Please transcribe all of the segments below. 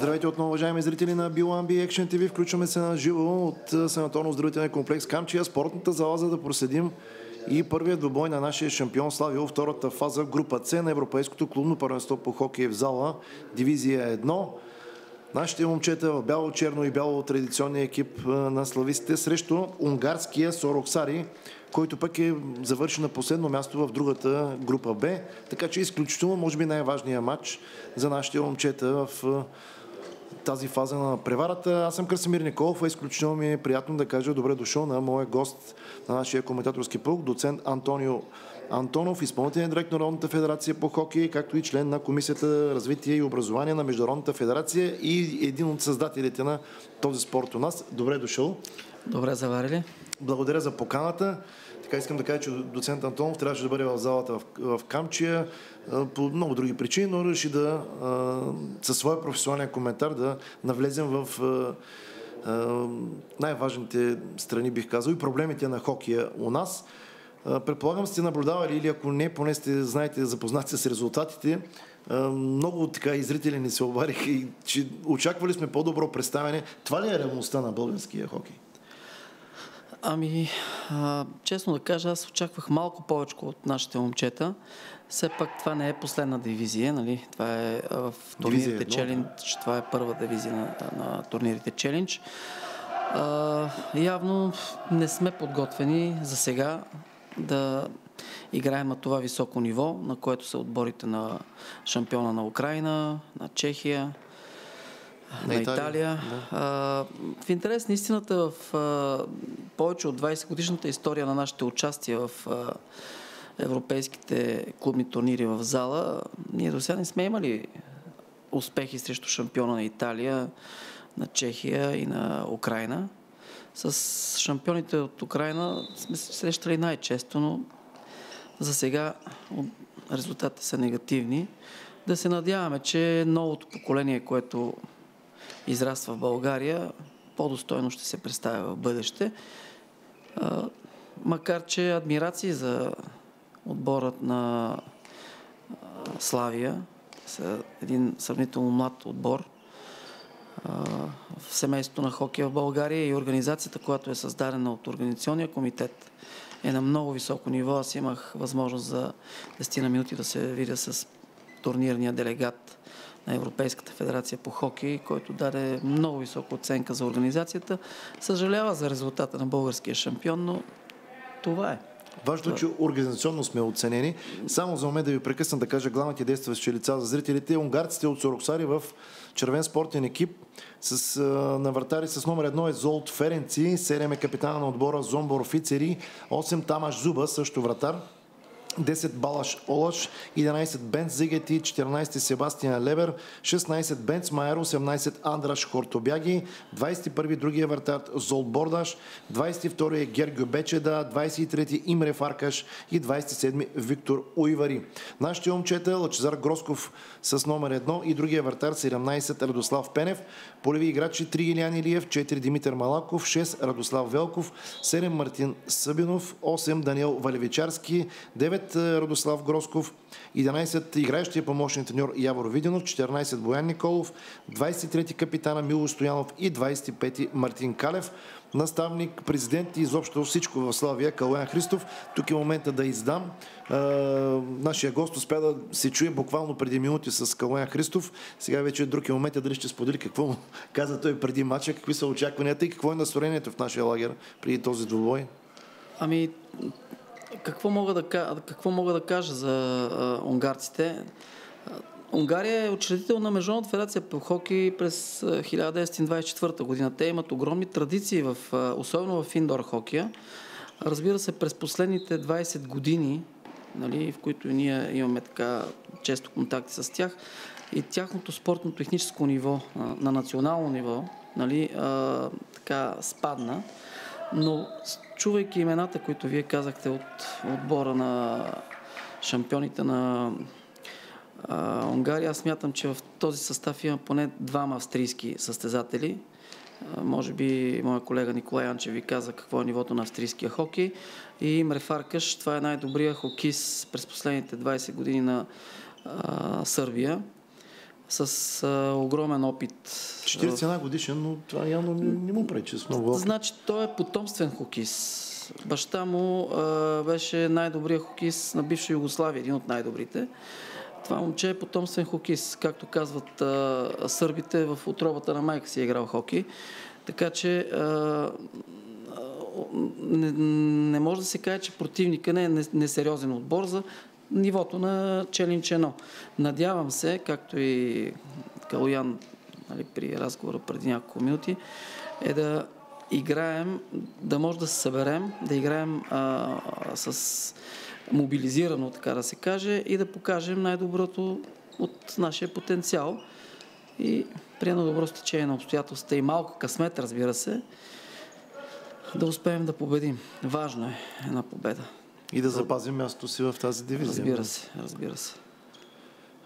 Здравейте отново, уважаеми зрители на Биламби Action TV. Включваме се на живо от санаторно-здравителния комплекс Камчия, спортната зала, за да проследим и първият двубой на нашия шампион Славио, втората фаза група С на Европейското клубно първенство по хокей в зала, дивизия 1. Нашите момчета в бяло-черно и бяло традиционния екип на славистите срещу унгарския Сороксари, който пък е завършен на последно място в другата група Б. Така че изключително, може би, най-важният матч за нашите момчета в тази фаза на преварата. Аз съм Красимир Николов, а изключително ми е приятно да кажа добре дошъл на моя гост на нашия коментаторски пълк, доцент Антонио Антонов, изпълнителен директор на Народната федерация по хокей, както и член на Комисията развитие и образование на Международната федерация и един от създателите на този спорт у нас. Добре дошъл. Добре заварили. Благодаря за поканата. Така искам да кажа, че доцент Антонов трябваше да бъде в залата в, в Камчия по много други причини, но реши да със своя професионален коментар да навлезем в най-важните страни, бих казал, и проблемите на хокея у нас. Предполагам сте наблюдавали или ако не, поне сте знаете, запознати с резултатите. Много така и зрители ни се обариха и че очаквали сме по-добро представяне. Това ли е реалността на българския хокей? Ами, а, честно да кажа, аз очаквах малко повече от нашите момчета. Все пак това не е последна дивизия, нали? Това е в турнирите Челендж, това е първа дивизия на, на турнирите Челендж. А, явно не сме подготвени за сега да играем на това високо ниво, на което са отборите на шампиона на Украина, на Чехия, на, на Италия. Италия. Да. А, в интерес на истината, в а, повече от 20 годишната история на нашите участия в а, европейските клубни турнири в зала, ние до сега не сме имали успехи срещу шампиона на Италия, на Чехия и на Украина. С шампионите от Украина сме се срещали най-често, но за сега резултатите са негативни. Да се надяваме, че новото поколение, което израства в България, по-достойно ще се представя в бъдеще. Макар, че адмирации за отборът на Славия, са един сравнително млад отбор в семейството на хокея в България и организацията, която е създадена от Организационния комитет, е на много високо ниво. Аз имах възможност за 10 на минути да се видя с турнирния делегат на Европейската федерация по хокей, който даде много висока оценка за организацията. Съжалява за резултата на българския шампион, но това е. Важно, че организационно сме оценени. Само за момент да ви прекъсна да кажа главните действащи лица за зрителите. Унгарците от Сороксари в червен спортен екип с, а, на вратари с номер едно е Золт Ференци, 7 е капитана на отбора Зомбор Офицери, 8 Тамаш Зуба, също вратар. 10 Балаш Олаш, 11 Бенц Зигети, 14 Себастиан Лебер, 16 Бенц Майер, 18 Андраш Хортобяги, 21 другия вратар Зол Бордаш, 22 е Гергио Бечеда, 23 Имре Фаркаш и 27 Виктор Уйвари. Нашите момчета Лачезар Гросков с номер 1 и другия вратар 17 Радослав Пенев, полеви играчи 3 Илян Илиев, 4 Димитър Малаков, 6 Радослав Велков, 7 Мартин Събинов, 8 Даниел Валевичарски, 9 9 Радослав Гросков, 11 играещия помощник треньор Явор Виденов, 14 Боян Николов, 23 капитана Мило Стоянов и 25 Мартин Калев наставник, президент и изобщо всичко в Славия, Калуян Христов. Тук е момента да издам. А, нашия гост успя да се чуе буквално преди минути с Калуян Христов. Сега вече е друг е момент дали ще сподели какво каза той преди матча, какви са очакванията и какво е настроението в нашия лагер преди този двубой. Ами, какво мога да, какво мога да кажа за а, унгарците? Унгария е учредител на Международната федерация по хокей през 1924 година. Те имат огромни традиции, в, особено в индор хокея. Разбира се, през последните 20 години, нали, в които ние имаме така често контакти с тях, и тяхното спортно-техническо ниво, на национално ниво, нали, а, така спадна. Но чувайки имената, които вие казахте от отбора на шампионите на а, Унгария, аз смятам, че в този състав има поне двама австрийски състезатели. А, може би моя колега Николай Анчев ви каза какво е нивото на австрийския хокей. И Имре Фаркаш, това е най-добрия хокист през последните 20 години на а, Сърбия. С а, огромен опит. 41 годишен, но това явно не, не му пречи с много опит. Значи той е потомствен хокист. Баща му а, беше най-добрият хокист на бивша Югославия, един от най-добрите. Това момче е потомствен хокист. Както казват а, сърбите, в отробата на майка си е играл хоки. Така че а, не, не може да се каже, че противника не е несериозен отбор за нивото на Челинчено. Надявам се, както и Калоян нали, при разговора преди няколко минути, е да играем, да може да се съберем, да играем а, с мобилизирано, така да се каже, и да покажем най-доброто от нашия потенциал. И при едно добро стечение на обстоятелствата и малко късмет, разбира се, да успеем да победим. Важно е една победа. И да запазим мястото си в тази дивизия. Разбира се, разбира се.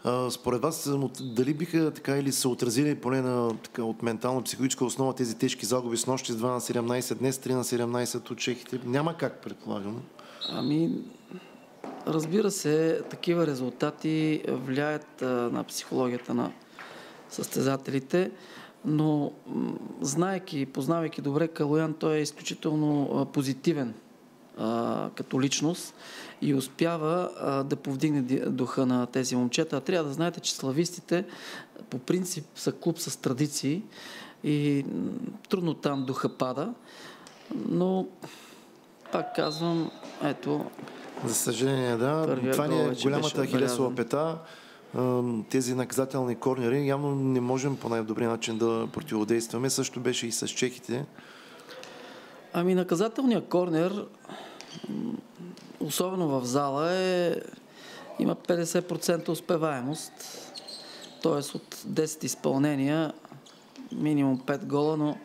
А, според вас, дали биха така или са отразили поне на, така, от ментално-психологическа основа тези тежки загуби с нощи с 2 на 17, днес 3 на 17 от чехите? Няма как, предполагам. Ами, разбира се, такива резултати влияят а, на психологията на състезателите, но знаеки, познавайки добре Калоян, той е изключително а, позитивен а, като личност и успява а, да повдигне духа на тези момчета. Трябва да знаете, че славистите по принцип са клуб с традиции и трудно там духа пада, но пак казвам, ето. За съжаление, да. Това ни е голямата хилесова пета тези наказателни корнери явно не можем по най-добрия начин да противодействаме. Също беше и с чехите. Ами наказателният корнер, особено в зала, е, има 50% успеваемост. Тоест от 10 изпълнения, минимум 5 гола, но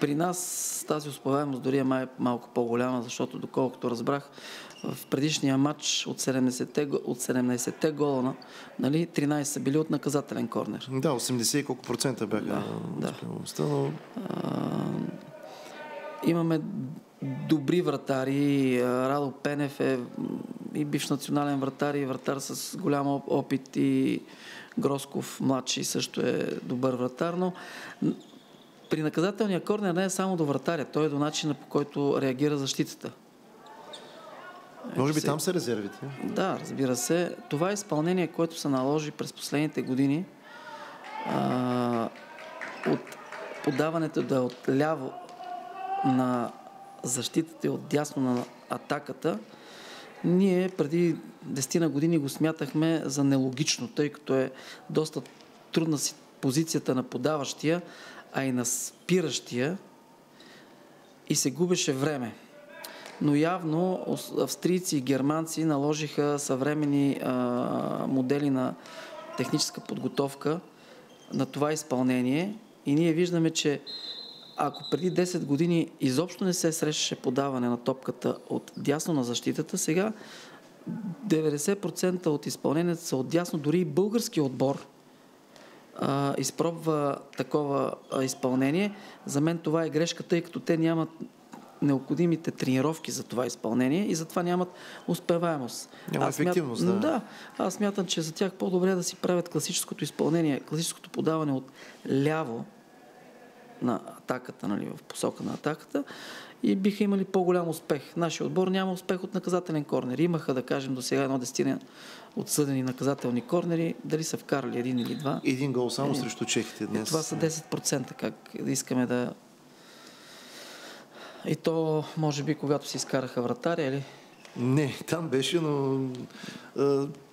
при нас тази успеваемост дори е май, малко по-голяма, защото доколкото разбрах, в предишния матч от 70-те, от 17-те гола, нали, 13 са били от наказателен корнер. Да, 80 и колко процента бяха да, да. но... а, имаме добри вратари. Радо Пенев е и бивш национален вратар и вратар с голям опит и Гросков младши също е добър вратар, но при наказателния корнер не е само до вратаря, той е до начина по който реагира защитата. Може би там са резервите. Да, разбира се. Това е изпълнение, което се наложи през последните години а, от подаването да е от ляво на защитата от дясно на атаката, ние преди 10 на години го смятахме за нелогично, тъй като е доста трудна си позицията на подаващия, а и на спиращия. И се губеше време. Но явно австрийци и германци наложиха съвремени а, модели на техническа подготовка на това изпълнение. И ние виждаме, че ако преди 10 години изобщо не се срещаше подаване на топката от дясно на защитата, сега 90% от изпълнението са от дясно. Дори и български отбор а, изпробва такова а, изпълнение. За мен това е грешка, тъй като те нямат необходимите тренировки за това изпълнение и затова нямат успеваемост. Няма аз ефективност, смят... да. Да, аз смятам, че за тях по-добре да си правят класическото изпълнение, класическото подаване от ляво на атаката, нали, в посока на атаката и биха имали по-голям успех. Нашия отбор няма успех от наказателен корнер. Имаха, да кажем, до сега едно дестина отсъдени наказателни корнери. Дали са вкарали един или два? Един гол само е, срещу чехите днес. Е, това са 10%. Как да искаме да... И то, може би, когато си изкараха вратаря, или? Не, там беше, но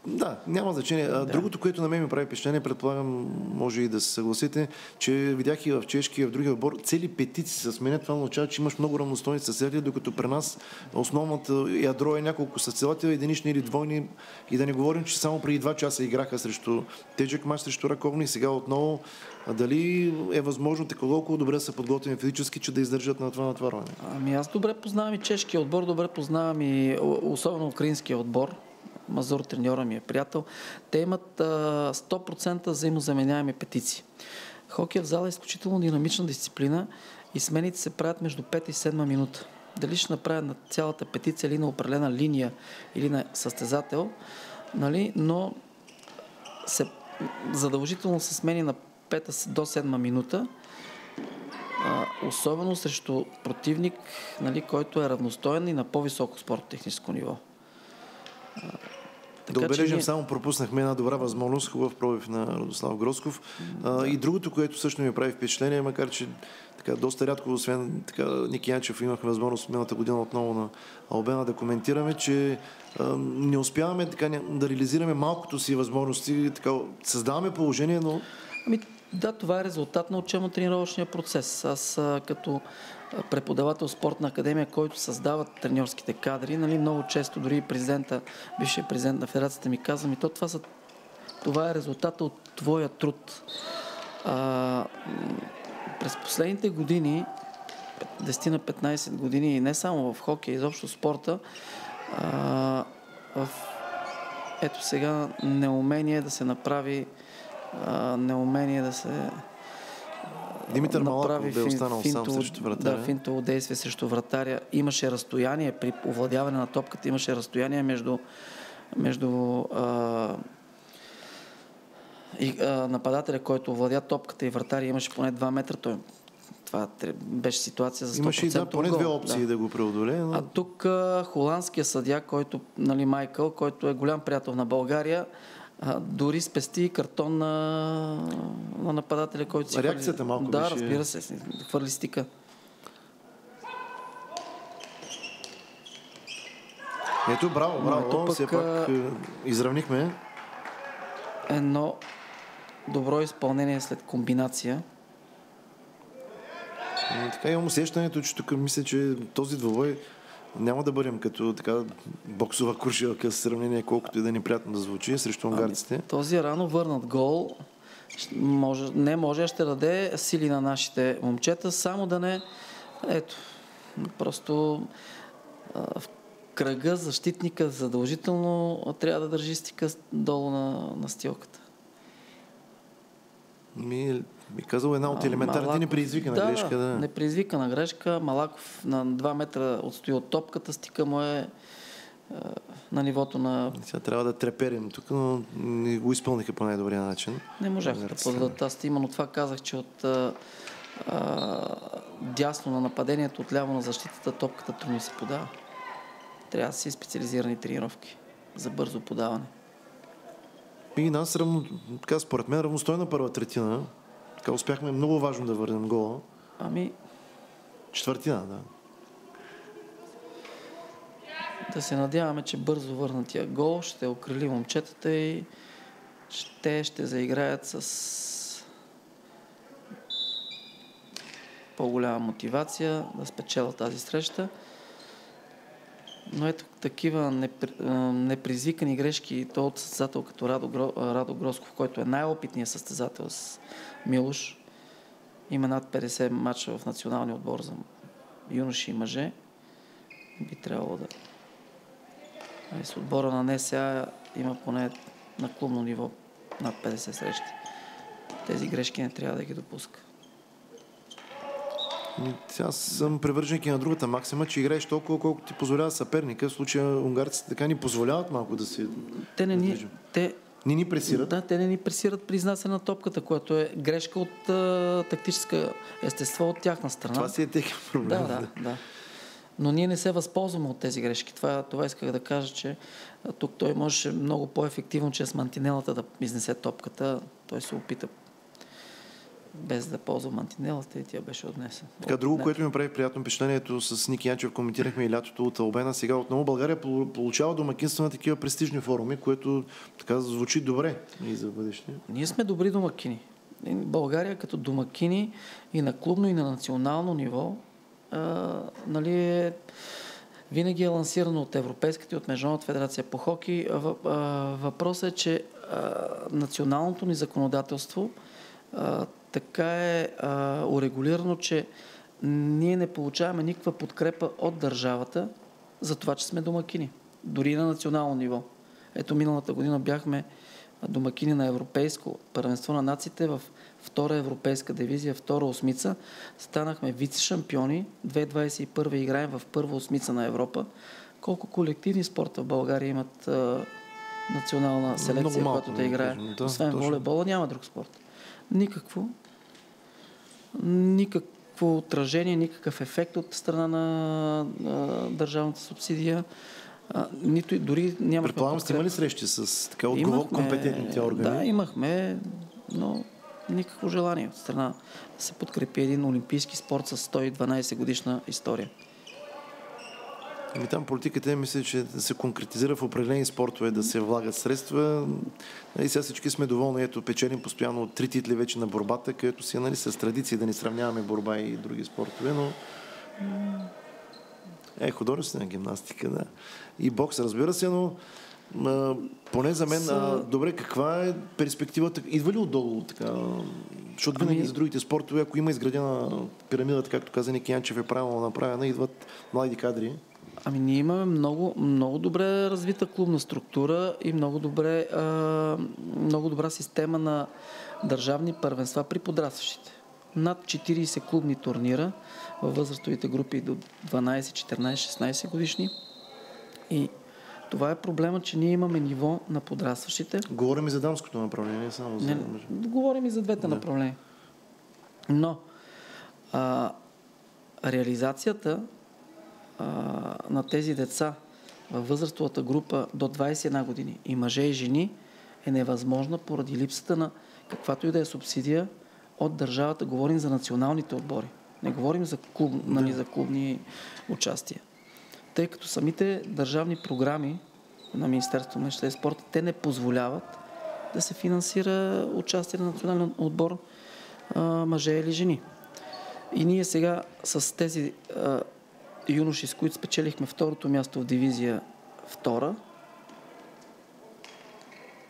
да, няма значение. Да. Другото, което на мен ми прави впечатление, предполагам, може и да се съгласите, че видях и в чешки, и в другия отбор, цели петици се сменят. Това означава, че имаш много равностойни съседи, докато при нас основната ядро е няколко състезатели, единични или двойни. И да не говорим, че само преди два часа играха срещу тежък мач срещу Раковни и сега отново дали е възможно така колко добре са подготвени физически, че да издържат на това натварване? Ами аз добре познавам и чешкия отбор, добре познавам и особено украинския отбор. Мазур, треньора ми е приятел, те имат а, 100% взаимозаменяеми петиции. Хокей в зала е изключително динамична дисциплина и смените се правят между 5 и 7 минута. Дали ще направят на цялата петиция или на определена линия или на състезател, нали? но се задължително се смени на 5 до 7 минута, особено срещу противник, нали, който е равностоен и на по-високо спортно-техническо ниво. Така, да отбележим, ние... само пропуснахме една добра възможност, хубав пробив на Радослав Гросков. А, и другото, което също ми прави впечатление, макар че така, доста рядко, освен така, Ники Янчев, имахме възможност миналата година отново на Албена да коментираме, че а, не успяваме така, да реализираме малкото си възможности, така, създаваме положение, но... Ами, да, това е резултат на учебно-тренировъчния процес. Аз а, като преподавател спортна академия, който създава треньорските кадри, нали, много често дори президента, бившия президент на федерацията ми казва, ми то това, са, това е резултата от твоя труд. А, през последните години, 10 на 15 години, и не само в хокей, изобщо спорта, а, в ето сега неумение да се направи, а, неумение да се Димитър Малаков бе останал финто, сам срещу вратаря. Да, финтово действие срещу вратаря. Имаше разстояние при овладяване на топката, имаше разстояние между, между а, и, а, нападателя, който овладя топката и вратаря имаше поне 2 метра. Той, това беше ситуация за 100% Имаше и да, поне две опции да, да го преодолее. Но... А тук а, холандския съдя, който, нали, Майкъл, който е голям приятел на България, а, дори спести картон на, на нападателя, който си Реакцията хвърли. малко Да, беше... разбира се, хвърли стика. Ето, браво, браво. Ето пък, Все пак е, изравнихме. Едно добро изпълнение след комбинация. И така имам усещането, че тук мисля, че този двобой няма да бъдем като така боксова куршилка с сравнение, колкото и да е неприятно да звучи срещу унгарците. Ами, този рано върнат гол може, не може, ще даде сили на нашите момчета, само да не ето, просто в кръга защитника задължително трябва да държи стика долу на, на стилката. Ми, ми казал една от елементарните непредизвикана да, грешка. Да, непредизвикана грешка. Малаков на 2 метра отстои от топката, стика му е, е на нивото на... Сега трябва да треперим тук, но не го изпълниха по най-добрия начин. Не можаха да подадат. Аз именно това казах, че от а, а, дясно на нападението, от ляво на защитата, топката трудно се подава. Трябва да си специализирани тренировки за бързо подаване. И нас, равно, така, според мен, равностойна първа третина. Така успяхме много важно да върнем гола. Ами... Четвъртина, да. Да се надяваме, че бързо върнатия гол ще окрили момчетата и ще, ще заиграят с по-голяма мотивация да спечелят тази среща. Но ето такива непризвикани грешки, то от състезател като Радо, Радо Гросков, който е най-опитният състезател с Милош. Има над 50 мача в националния отбор за юноши и мъже. Би трябвало да... С отбора на НСА има поне на клубно ниво над 50 срещи. Тези грешки не трябва да ги допуска. Аз съм привърженик и на другата максима, че играеш толкова, колко ти позволява съперника. В случая унгарците така ни позволяват малко да си... Те не ни... Те, ни ни пресират. Да, те не ни пресират при изнасяне на топката, което е грешка от а, тактическа естество от тяхна страна. Това си е техен проблем. Да, да, да. Но ние не се възползваме от тези грешки. Това, това исках да кажа, че тук той можеше много по-ефективно чрез мантинелата да изнесе топката. Той се опита без да ползва мантинелата и тя беше отнесена. Така, друго, което ми прави приятно впечатлението с Ники Янчев, коментирахме и лятото от Албена. Сега отново България получава домакинство на такива престижни форуми, което така звучи добре и за бъдеще. Ние сме добри домакини. България като домакини и на клубно, и на национално ниво а, нали е, винаги е лансирано от Европейската и от Международната федерация по хоки. Въпросът е, че а, националното ни законодателство а, така е а, урегулирано, че ние не получаваме никаква подкрепа от държавата за това, че сме домакини. Дори на национално ниво. Ето миналата година бяхме домакини на Европейско първенство на нациите в втора европейска дивизия, втора осмица. Станахме вице-шампиони. 2021 играем в първа осмица на Европа. Колко колективни спорта в България имат а, национална селекция, малко, която да играе. Да, Освен точно. волейбола няма друг спорт. Никакво. Никакво отражение, никакъв ефект от страна на а, държавната субсидия. А, нито и дори няма. Предполагам, сте имали срещи с така отговор, компетентните органи? Да, имахме, но никакво желание от страна да се подкрепи един олимпийски спорт с 112 годишна история. Ами там политиката мисля, че се конкретизира в определени спортове да се влагат средства. И сега всички сме доволни. Ето, печелим постоянно от три титли вече на борбата, където си нали, с традиции да ни сравняваме борба и други спортове, но е, художествена гимнастика, да. И бокс, разбира се, но а, поне за мен, а, добре, каква е перспективата? Идва ли отдолу така? Защото винаги ами... за другите спортове, ако има изградена пирамидата, както каза Ники Янчев е правилно направена, идват млади кадри. Ами ние имаме много, много добре развита клубна структура и много, добре, а, много добра система на държавни първенства при подрастващите. Над 40 клубни турнира във възрастовите групи до 12, 14, 16 годишни. И това е проблема, че ние имаме ниво на подрастващите. Говорим и за дамското направление, само за... Не, говорим и за двете не. направления. Но а, реализацията на тези деца във възрастовата група до 21 години и мъже и жени е невъзможна поради липсата на каквато и да е субсидия от държавата. Говорим за националните отбори. Не говорим за, клуб, нали, за клубни участия. Тъй като самите държавни програми на Министерството на мечта и спорта, те не позволяват да се финансира участие на национален отбор а, мъже или жени. И ние сега с тези а, юноши, с които спечелихме второто място в дивизия втора,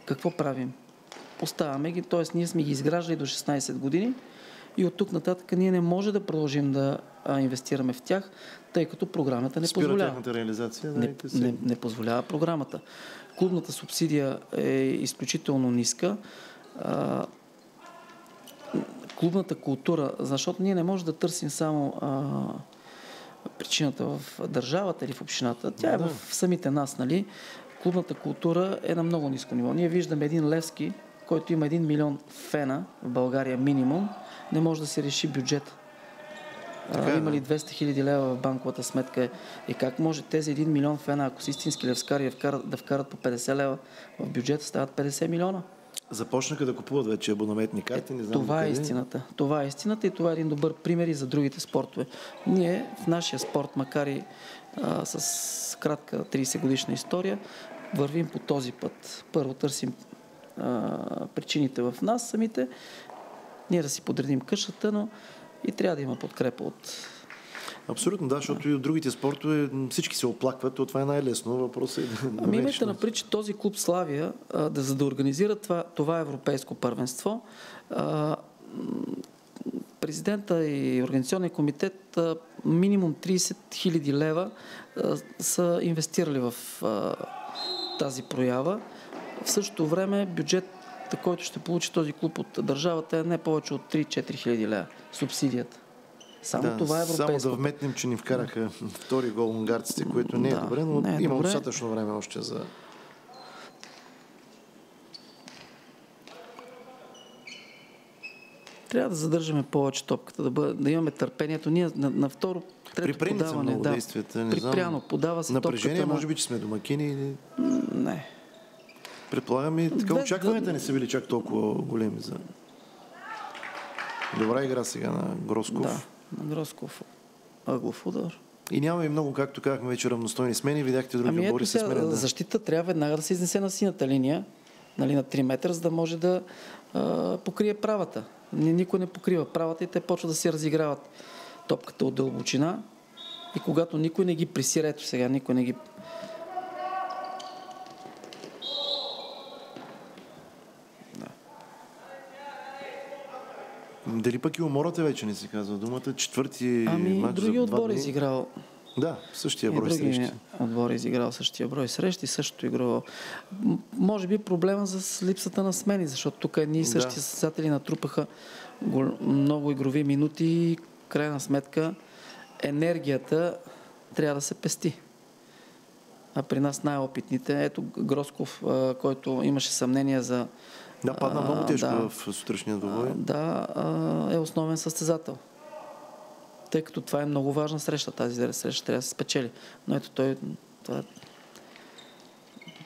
какво правим? Поставяме ги, т.е. ние сме ги изграждали до 16 години и от тук нататък ние не може да продължим да инвестираме в тях, тъй като програмата не Спира позволява. реализация. Да, не, не, не позволява програмата. Клубната субсидия е изключително ниска. А, клубната култура, защото ние не можем да търсим само а, причината в държавата или в общината. Тя е в самите нас, нали? Клубната култура е на много ниско ниво. Ние виждаме един Левски, който има 1 милион фена в България минимум, не може да си реши бюджет. Така, е, има ли 200 хиляди лева в банковата сметка и как може тези 1 милион фена, ако си истински левскари, да вкарат по 50 лева в бюджета, стават 50 милиона? Започнаха да купуват вече абонаментни карти. Не знам това е истината. Това е истината и това е един добър пример и за другите спортове. Ние в нашия спорт, макар и а, с кратка 30 годишна история, вървим по този път. Първо търсим а, причините в нас самите, ние да си подредим къщата, но и трябва да има подкрепа от Абсолютно, да, защото да. и от другите спортове всички се оплакват, то това е най-лесно. Въпросът е да. Ами имайте на че този клуб Славия, а, да, за да организира това, това европейско първенство, а, президента и организационния комитет а, минимум 30 000 лева а, са инвестирали в а, тази проява. В същото време бюджет който ще получи този клуб от държавата е не повече от 3-4 хиляди лева. Субсидията. Само да, това е европейско. Само да вметнем, че ни вкараха втори гол унгарците, което не е да, добре, но е има добре. достатъчно време още за... Трябва да задържаме повече топката, да, бъде, да имаме търпението. Ние на, на второ, трето При подаване, да, действията, не припряно, подава се Напрежение, топката може би, че сме домакини или... Не. Предполагам и така очакванията не са били чак толкова големи за... Добра игра сега на Гросков. Да, на Гросков. Ъглов удар. И няма и много, както казахме вече, равностойни смени. Видяхте други ами отбори се сменят. Да. Защита трябва веднага да се изнесе на синята линия, нали, на 3 метра, за да може да а, покрие правата. Никой не покрива правата и те почват да си разиграват топката от дълбочина. И когато никой не ги пресира, ето сега, никой не ги Дали пък и умората вече не се казва думата? Четвърти ами, матч други отбори е изиграл. Да, същия брой други срещи. отбор е изиграл същия брой срещи, същото играло. Може би проблема с липсата на смени, защото тук едни и същи да. състезатели натрупаха много игрови минути и крайна сметка енергията трябва да се пести. а при нас най-опитните. Ето Гросков, който имаше съмнение за... Да, падна много тежко да, в сутрешния двобой. Да, е основен състезател. Тъй като това е много важна среща, тази среща трябва да се спечели. Но ето той... Това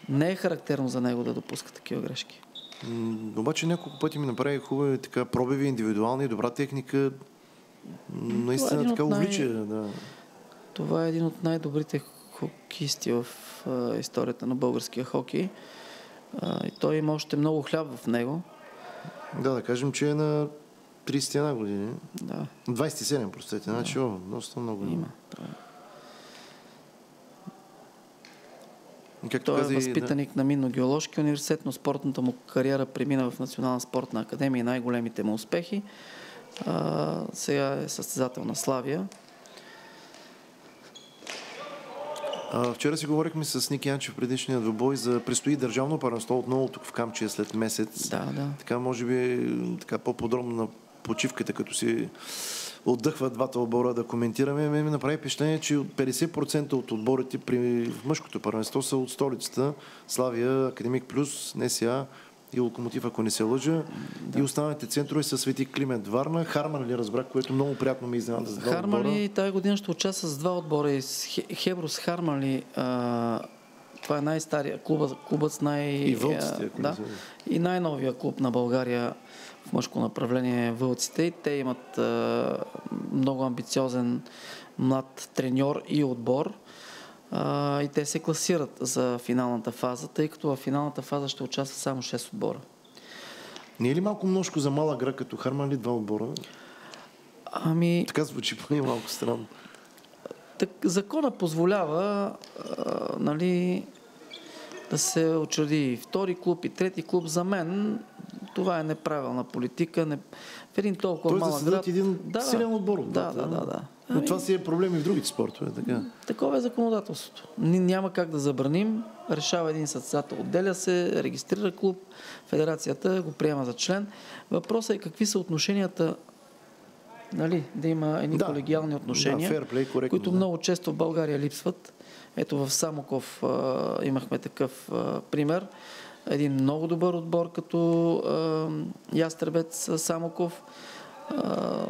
не е характерно за него да допуска такива грешки. М- обаче няколко пъти ми направи хубави така пробиви, индивидуални, добра техника. Наистина е така най... увлича. Да. Това е един от най-добрите хокисти в а, историята на българския хокей. А, и той има още много хляб в него. Да, да кажем, че е на 31 години. Да. 27, простете. Значи, да. о, доста много. Има. Това е. Както Той каза е възпитаник да. на Минно-геоложки университет, но спортната му кариера премина в Национална спортна академия и най-големите му успехи. А, сега е състезател на Славия. А, вчера си говорихме с Ники Янчев в предишния двубой за предстои държавно първенство отново тук в Камчия след месец. Да, да. Така може би така по-подробно на почивката, като си отдъхват двата отбора да коментираме. Ме ми направи впечатление, че 50% от отборите при мъжкото първенство са от столицата. Славия, Академик Плюс, НСА и Локомотив, ако не се лъжа. Да. И останалите центрове са Свети Климент Варна. Харман ли разбрах, което много приятно ми изненада за два Харман ли тази година ще участва с два отбора. С Хеброс Харман ли а, това е най-стария клуб, клубът с най... И вълците, да, и най-новия клуб на България в мъжко направление Вълците. И те имат а, много амбициозен млад треньор и отбор. А, и те се класират за финалната фаза, тъй като в финалната фаза ще участват само 6 отбора. Не е ли малко множко за мала гра като Харман ли два отбора? Ами... Така звучи поне малко странно. Так, закона позволява а, нали, да се очреди втори клуб и трети клуб. За мен това е неправилна политика. Не... В един толкова Тоест малък да град... един да, силен отбор. Да, да, да. да. Но ами... това си е проблем и в другите спортове. Така. Такова е законодателството. Няма как да забраним. Решава един състезател. Отделя се, регистрира клуб, федерацията го приема за член. Въпросът е какви са отношенията нали, да има едни да, колегиални отношения, да, play, коректно, които да. много често в България липсват. Ето в Самоков а, имахме такъв а, пример. Един много добър отбор като а, Ястребец Самоков. А,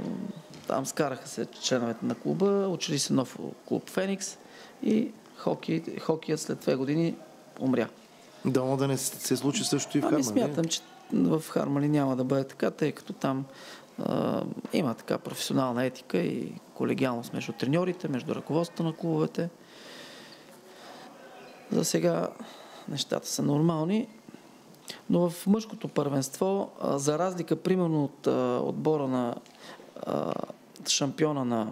там скараха се членовете на клуба, учили се нов клуб Феникс и хоки, хокият след две години умря. Дано да не се случи също и в Хармали. Ами смятам, че в Хармали няма да бъде така, тъй като там а, има така професионална етика и колегиалност между треньорите, между ръководството на клубовете. За сега нещата са нормални. Но в мъжкото първенство, за разлика примерно от отбора на шампиона на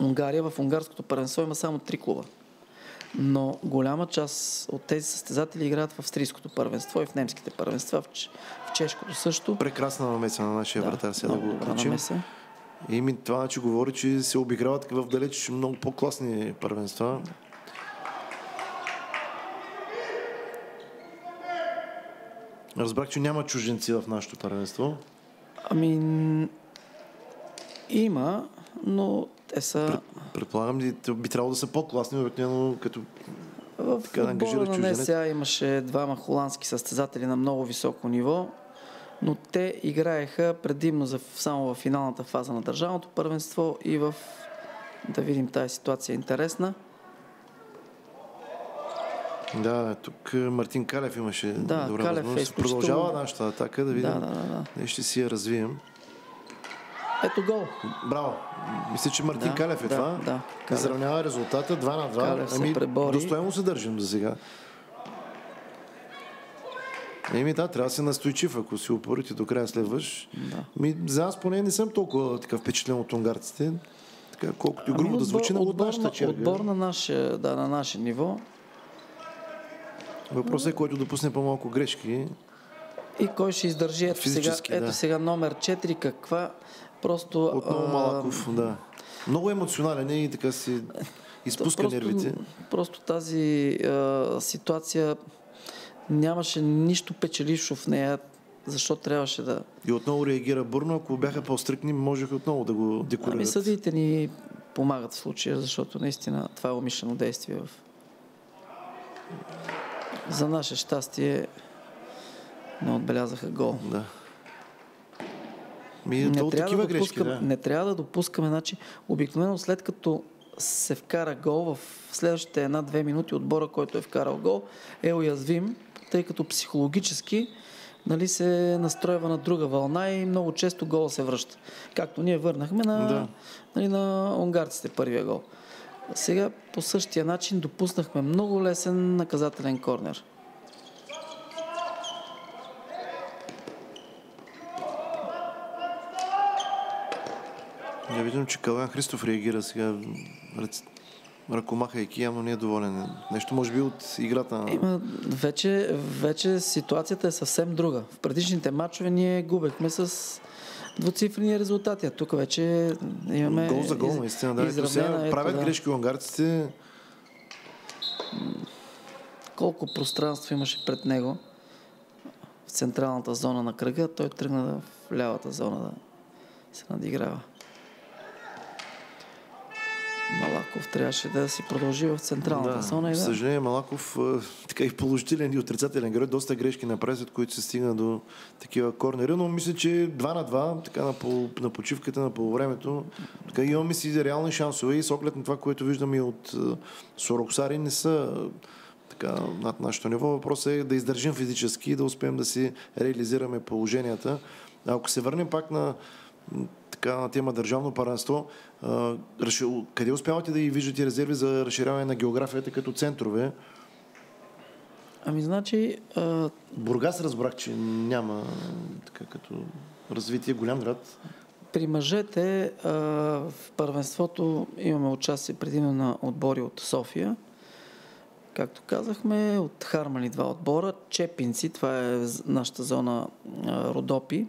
Унгария, в унгарското първенство има само три клуба. Но голяма част от тези състезатели играят в австрийското първенство и в немските първенства, в, в чешкото също. Прекрасна намеса на нашия да, вратар, сега да го включим. И ми това, че говори, че се обиграват в далеч много по-класни първенства. Да. Разбрах, че няма чужденци в нашето първенство. Ами, има, но те са... Предполагам ли, би трябвало да са по-класни, обикновено като в така да ангажираш на НСА имаше двама холандски състезатели на много високо ниво, но те играеха предимно за, само в финалната фаза на държавното първенство и в... Да видим тази ситуация е интересна. Да, тук е, Мартин Калев имаше да, добра Калев възможност. Е Продължава нашата атака, да видим. Да, да, да. Ние ще си я развием. Ето гол. Браво. Мисля, че Мартин да, Калев е да, това. Да, Изравнява резултата 2 на 2. Калев ами, се пребори. Достоемо се държим за сега. Еми да, трябва да се настойчив, ако си упорите до края следваш. Да. Ми, за аз поне не съм толкова така впечатлен от унгарците. Така, колкото и грубо ами, да звучи на отбор, нашата черга. Отбор на наше, да, на наше ниво. Въпросът е, който допусне по-малко грешки. И кой ще издържи? Ето, сега, да. ето сега номер 4. Каква просто... Отново Малаков, да. Много емоционален е и така си изпуска просто, нервите. Просто тази а, ситуация нямаше нищо печелившо в нея, защо трябваше да... И отново реагира бурно. Ако бяха по-стрикни, можеха отново да го декорират. Ами съдиите ни помагат в случая, защото наистина това е умишлено действие в За наше щастие не отбелязаха гол. Да. Ми, не, трябва да грешки, да. не трябва да допускаме. Значи, обикновено след като се вкара гол в следващите една-две минути отбора, който е вкарал гол, е уязвим, тъй като психологически нали, се настройва на друга вълна и много често гола се връща. Както ние върнахме на, да. нали, на унгарците първия гол. Сега по същия начин допуснахме много лесен наказателен корнер. Я виждам, че Калан Христов реагира сега ръкомахайки, явно не е доволен. Нещо може би от играта. Има, вече, вече ситуацията е съвсем друга. В предишните матчове ние губехме с двуцифрени резултати. А тук вече имаме... Гол за гол, наистина. Да, ето сега правят да. грешки унгарците. Колко пространство имаше пред него в централната зона на кръга, той тръгна в лявата зона да се надиграва. Малаков трябваше да си продължи в централната да, зона. И да. съжаление, Малаков така и положителен и отрицателен герой, доста грешки направи, след които се стигна до такива корнери, но мисля, че 2 на 2, така на, пол, на почивката, на полувремето, така имаме си реални шансове и с оглед на това, което виждаме от Сороксари, не са така, над нашето ниво. Въпросът е да издържим физически и да успеем да си реализираме положенията. Ако се върнем пак на така, на тема държавно паренство, къде успявате да и виждате резерви за разширяване на географията като центрове? Ами, значи... А... Бургас разбрах, че няма така като развитие голям град. При мъжете а, в първенството имаме участие предимно на отбори от София. Както казахме, от Хармани два отбора. Чепинци, това е нашата зона а, Родопи.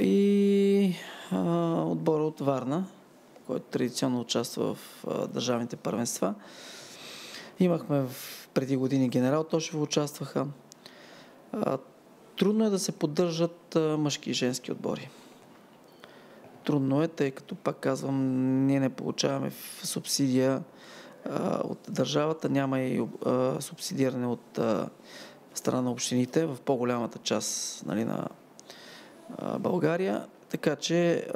И а, отбора от Варна, който традиционно участва в а, държавните първенства. Имахме в, преди години генерал Тошев участваха. А, трудно е да се поддържат а, мъжки и женски отбори. Трудно е, тъй като, пак казвам, ние не получаваме субсидия а, от държавата, няма и а, субсидиране от а, страна на общините в по-голямата част нали, на България, така че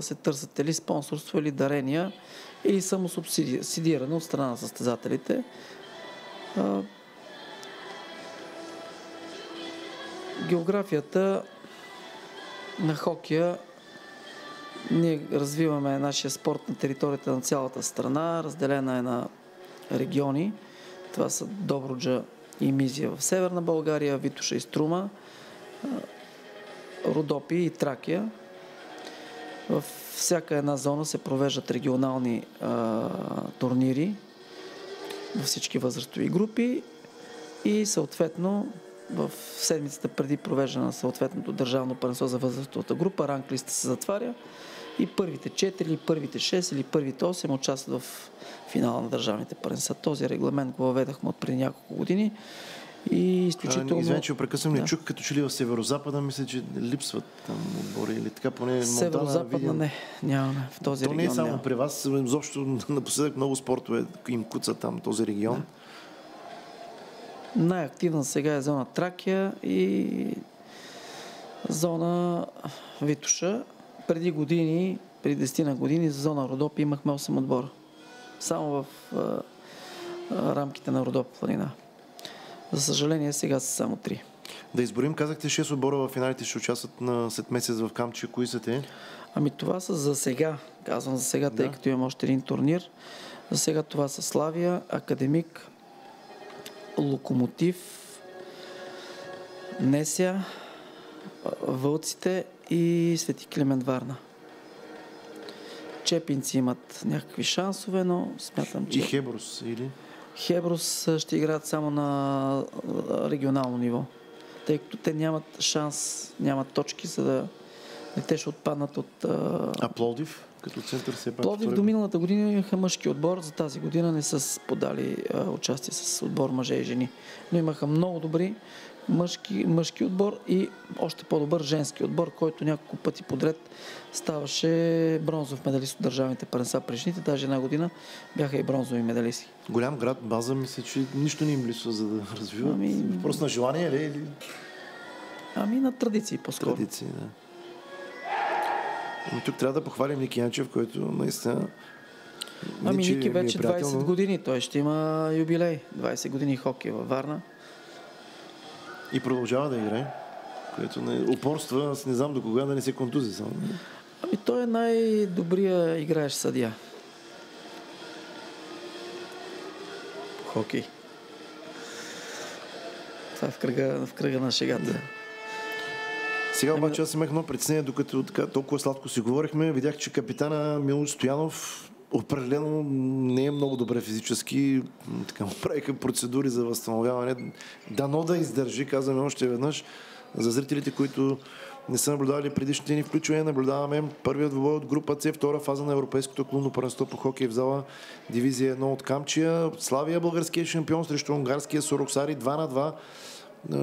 се търсят или спонсорство, или дарения, или само субсидиране от страна на състезателите. географията на хокея ние развиваме нашия спорт на територията на цялата страна, разделена е на региони. Това са Добруджа и Мизия в Северна България, Витуша и Струма. Родопи и Тракия. В всяка една зона се провеждат регионални а, турнири във всички възрастови групи и съответно в седмицата преди провеждане на съответното държавно първенство за възрастовата група, ранглиста се затваря и първите 4 или първите 6 или първите 8 участват в финала на държавните първенства. Този регламент го въведахме от преди няколко години и изключително... Извинете, че прекъсвам, да. не чух като че ли в северо-запада, мисля, че липсват там отбори или така поне Северо-западна не, нямаме в този То регион. не е само няма. при вас, изобщо напоследък много спортове им куца там този регион. Да. Най-активна сега е зона Тракия и зона Витуша. Преди години, преди 10 на години, за зона Родоп имахме 8 отбора. Само в а, а, рамките на Родоп планина. За съжаление, сега са само три. Да изборим, казахте 6 отбора в финалите ще участват на след месец в Камчи. Кои са те? Ами това са за сега. Казвам за сега, тъй да. като имам още един турнир. За сега това са Славия, Академик, Локомотив, Неся, Вълците и Свети Климент Варна. Чепинци имат някакви шансове, но смятам, че... И Хебрус, или? Хеброс ще играят само на регионално ниво, тъй като те нямат шанс, нямат точки, за да те ще отпаднат от... А Плодив? Като център се пак. Плодив до миналата година имаха мъжки отбор, за тази година не са подали а, участие с отбор мъже и жени. Но имаха много добри мъжки, мъжки отбор и още по-добър женски отбор, който няколко пъти подред ставаше бронзов медалист от държавните пърнеса при жените. Даже една година бяха и бронзови медалисти. Голям град, база, мисля, че нищо не им липсва за да развиват. Ами... Просто на желание ли? Или... Ами на традиции по-скоро. Традиции, да. Ами тук трябва да похвалим Ники Янчев, който наистина Ами Ники вече е 20 години. Той ще има юбилей. 20 години хокей във Варна. И продължава да играе. Което не упорства, аз не знам до кога да не се контузи само. Ами той е най-добрия играещ съдия. Хокей. Това е в кръга, в кръга на шегата. Да. Сега обаче аз имах едно притеснение, докато така, толкова сладко си говорихме. Видях, че капитана Мило Стоянов определено не е много добре физически. Така правиха процедури за възстановяване. Дано да издържи, казваме още веднъж. За зрителите, които не са наблюдавали предишните ни включвания, наблюдаваме първият двобой от група С, втора фаза на Европейското клубно първенство по хокей в зала дивизия 1 от Камчия. Славия българския шампион срещу унгарския Сороксари 2 на 2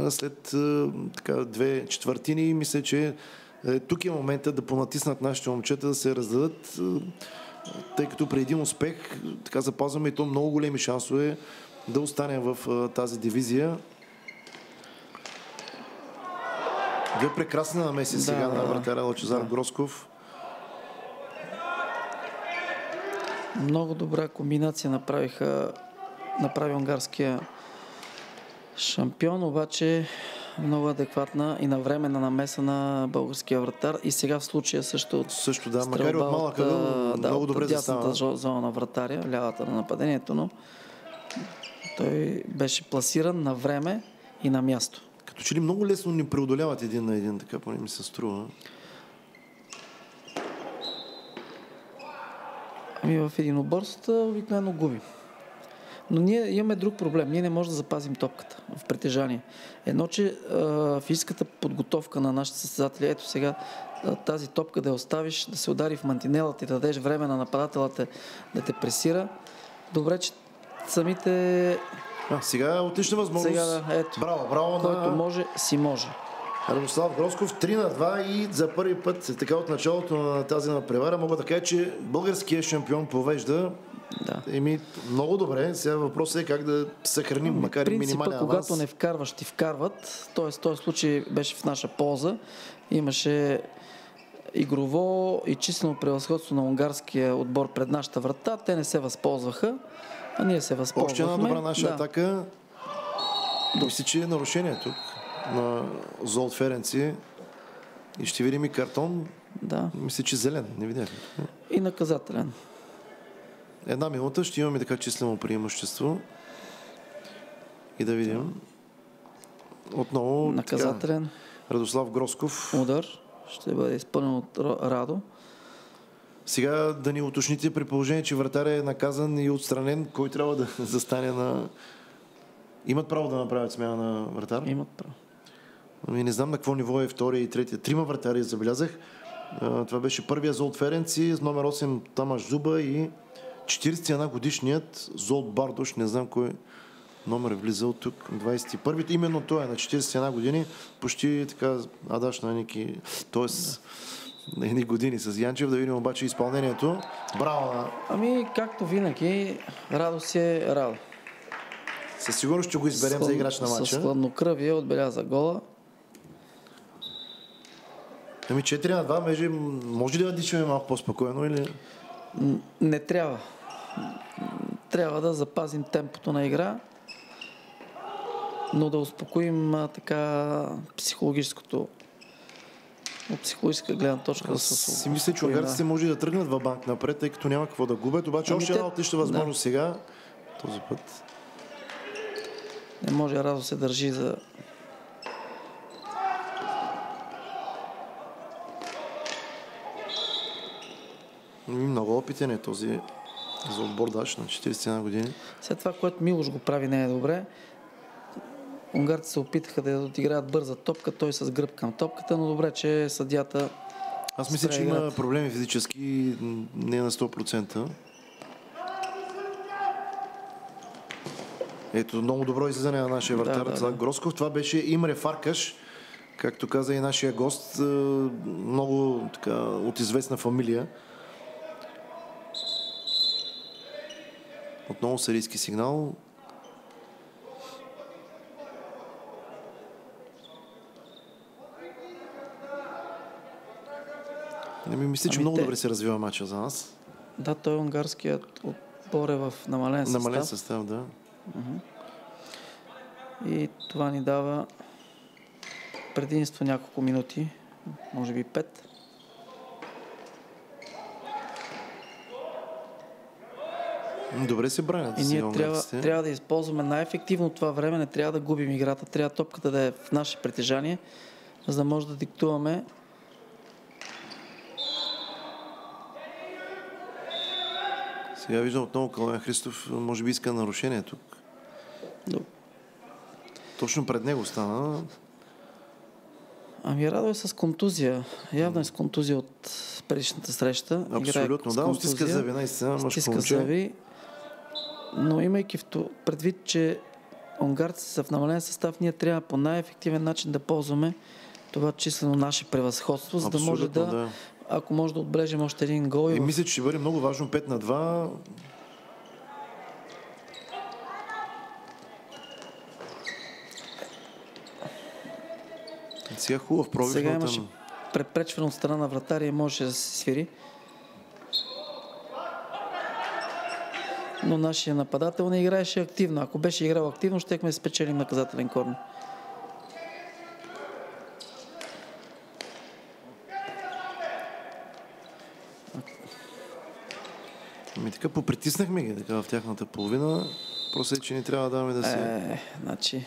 след така, две четвъртини. Мисля, че е, тук е момента да понатиснат нашите момчета да се раздадат тъй като при един успех така запазваме и то много големи шансове да остане в тази дивизия. Две прекрасни намеси да, сега да, на вратаря Лачезар да. Гросков. Много добра комбинация направиха направи унгарския шампион, обаче много адекватна и навременна намеса на българския вратар. И сега в случая също Също да, макар и от малък да, много добре дясната зона на вратаря, лявата на нападението, но той беше пласиран на време и на място. Като че ли много лесно ни преодоляват един на един, така поне ми се струва. Ами в единоборствата обикновено губим. Но ние имаме друг проблем. Ние не можем да запазим топката в притежание. Едно, че а, физическата подготовка на нашите състезатели, ето сега тази топка да я оставиш, да се удари в мантинелата и да дадеш време на нападателата да те пресира. Добре, че самите... А, сега е отлична възможност. Сега, ето, браво, браво който на... може, си може. Радослав Гросков 3 на 2 и за първи път така от началото на тази надпревара мога да кажа, че българският шампион повежда да. Еми, много добре. Сега въпросът е как да съхраним, ами, макар и минимален аванс. когато не вкарваш, ти вкарват. Тоест, този случай беше в наша полза. Имаше игрово и числено превъзходство на унгарския отбор пред нашата врата. Те не се възползваха, а ние се възползвахме. Още една добра наша да. атака. Мисля, че е нарушение тук на Золт Ференци. И ще видим и картон. Да. Мисля, че зелен. Не видях. И наказателен. Една минута ще имаме така числено преимущество. И да видим. Отново наказателен. Така, Радослав Гросков. Удар. Ще бъде изпълнен от Радо. Сега да ни уточните при положение, че вратаря е наказан и отстранен, кой трябва да застане на... Имат право да направят смяна на вратар? Имат право. Ами не знам на какво ниво е втория и третия. Трима вратари забелязах. Това беше първия за Ференци с номер 8 Тамаш Зуба и 41 годишният Золт Бардош, не знам кой номер е влизал тук, 21 Именно той е на 41 години, почти така адаш на Ники, т.е. на едни години с Янчев, да видим обаче изпълнението. Браво! На... Ами, както винаги, Радо си е Радо. Със сигурност ще го изберем Слън... за играч на матча. С хладнокръвие отбеляза гола. Ами 4 на 2, межи, може ли да дишаме малко по-спокойно или... Не трябва. Трябва да запазим темпото на игра, но да успокоим а, така психологическото от психологическа гледна точка. Аз си мисля, че унгарците може да тръгнат в банк напред, тъй като няма какво да губят. Обаче ами още една отлична възможност да. сега. Този път. Не може Радо се държи за Много опитен е този за отбордач на 41 години. След това, което Милош го прави не е добре, унгарците се опитаха да отиграят бърза топка, той с гръб към топката, но добре, че съдята Аз мисля, че има проблеми физически, не на 100%. Ето, много добро излизане на нашия вратар да, да, да. Гросков. Това беше Имре Фаркаш, както каза и нашия гост, много така, от известна фамилия. Отново сирийски сигнал. Не ми мисля, че ами много те... добре се развива матча за нас. Да, той е унгарският отбор е в намален състав. Намален състав, да. Uh-huh. И това ни дава предимство няколко минути, може би пет. Добре се бранят. И ние трябва, трябва да използваме най-ефективно това време, не трябва да губим играта, трябва топката да е в наше притежание, за да може да диктуваме Сега виждам отново Калуян Христов, може би иска нарушение тук. Но... Точно пред него стана. Ами Радо е с контузия. Явно е с контузия от предишната среща. Абсолютно, да, стиска зави, наистина. Стиска зави. Но имайки в то, предвид, че унгарци са в намален състав, ние трябва по най-ефективен начин да ползваме това числено наше превъзходство, за да може да, да, ако може да отбележим още един гол. И, в... мисля, че ще бъде много важно 5 на 2. Сега хубав пробив. Сега имаше препречване от страна на вратаря и можеше да се свири. Но нашия нападател не играеше активно. Ако беше играл активно, щехме да спечелим наказателен корнер. Ами така попритиснахме ги така в тяхната половина. Просто е, че ни трябва да даваме да се... Е, значи...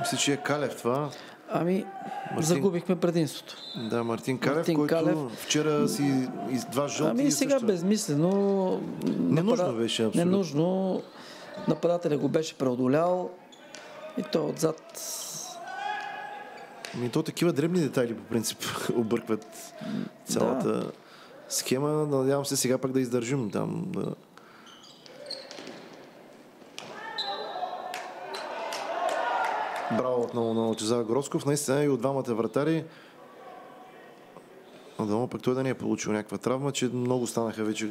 Мисля, че е Калев това. Ами, Мартин... загубихме предимството. Да, Мартин Калев, Мартин който Калев... вчера си из два жълти. Ами сега също... безмислено. Ненужно напад... беше абсолютно. Ненужно. Нападателя го беше преодолял и той отзад Ами то такива дребни детайли по принцип объркват цялата да. схема. Надявам се сега пък да издържим там. Да... Браво отново на Лачезар Гросков. Наистина и от двамата вратари. Надално пък той да не е получил някаква травма, че много станаха вече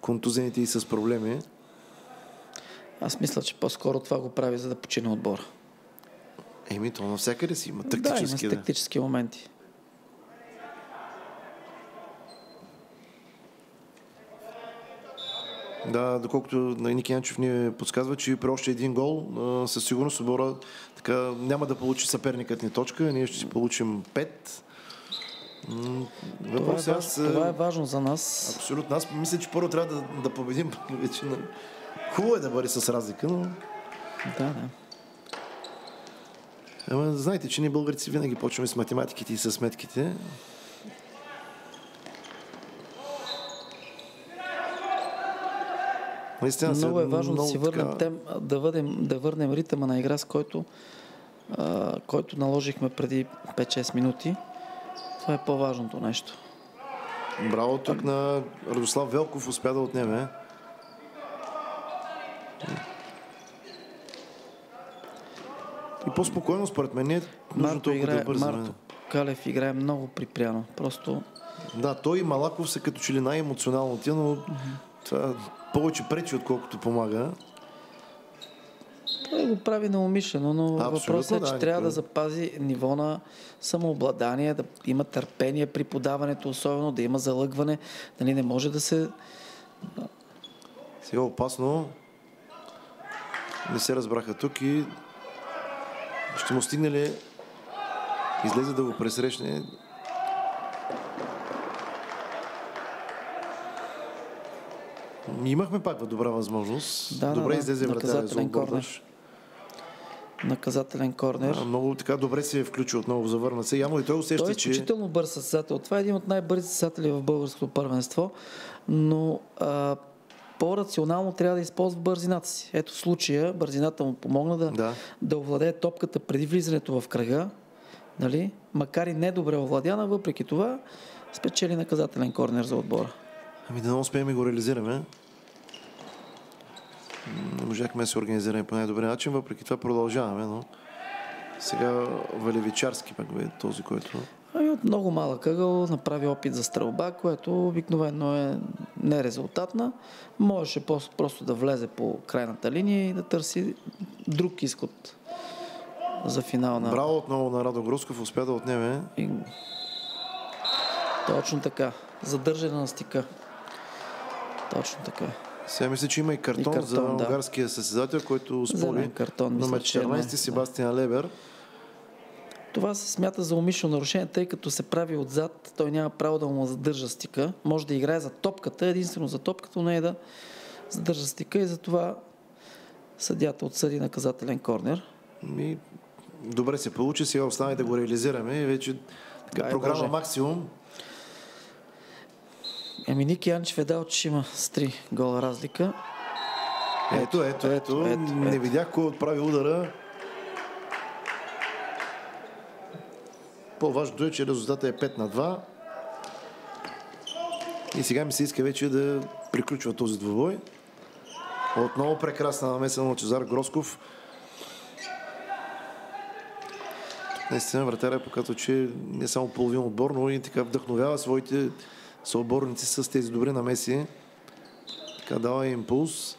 контузените и с проблеми. Аз мисля, че по-скоро това го прави, за да почине отбора. Еми, то навсякъде си има тактически. Да, има да. тактически моменти. Да, доколкото на Ники Янчев ни подсказва, че при още един гол със сигурност отбора така, няма да получи съперникът ни точка. Ние ще си получим пет. Това е, аз, това е важно за нас. Абсолютно. Аз мисля, че първо трябва да, да победим вече. Хубаво е да бъде с разлика, но... Да, да. Ама знаете, че ние българци винаги почваме с математиките и с сметките. Наистина, много е важно много да си върнем, така... тем, да, върнем, да върнем ритъма на игра, с който, а, който наложихме преди 5-6 минути. Това е по-важното нещо. Браво тук на Радослав Велков успя да отнеме. И по-спокойно, според мен, е нужно толкова играе, да бързо. Марто Калев играе много припряно. Просто... Да, той и Малаков са като че ли най-емоционално тия, но mm-hmm. това повече пречи, отколкото помага. Той го прави наумишлено, но въпросът е, че да, трябва да запази ниво на самообладание, да има търпение при подаването, особено да има залъгване. Нали, не може да се... Сега опасно. Не се разбраха тук и ще му стигне ли излезе да го пресрещне. Имахме пак добра възможност. Да, добре да, излезе вратаря за корнер. Наказателен корнер. А, много така добре се е включил отново, завърна се. Явно и той усеща, той е че... изключително бърз състезател. Това е един от най-бързи състезатели в българското първенство, но а, по-рационално трябва да използва бързината си. Ето случая, бързината му помогна да, да. да овладее топката преди влизането в кръга, нали? макар и недобре овладяна, въпреки това спечели наказателен корнер за отбора. Ами да не успеем и го реализираме. Не можахме да се организираме по най-добрия начин, въпреки това продължаваме, но сега Валевичарски пък бе този, който... Ами от много малък ъгъл направи опит за стрелба, което обикновено е нерезултатна. Можеше просто да влезе по крайната линия и да търси друг изход за финал на... Браво отново на Радо Гросков, успя да отнеме. И... Точно така. Задържане на стика. Точно така. Сега мисля, че има и картон, и картон за да. унгарския състезател, който спори картон, номер 14 Себастиан да. Лебер. Това се смята за умишлено нарушение, тъй като се прави отзад, той няма право да му задържа стика. Може да играе за топката, единствено за топката, но не е да задържа стика и затова съдята отсъди наказателен корнер. Ми, добре се получи, сега остане да го реализираме и вече така, програма Боже. максимум. Еми Ники Янчев е дал, че има с три гола разлика. Ето, ето, ето. ето, ето не ето. видях кой отправи удара. По-важното е, че резултата е 5 на 2. И сега ми се иска вече да приключва този двубой. Отново прекрасна намеса на Чезар Гросков. Наистина вратаря е показва, че не само половин отбор, но и така вдъхновява своите съоборници с тези добри намеси. Така дава импулс.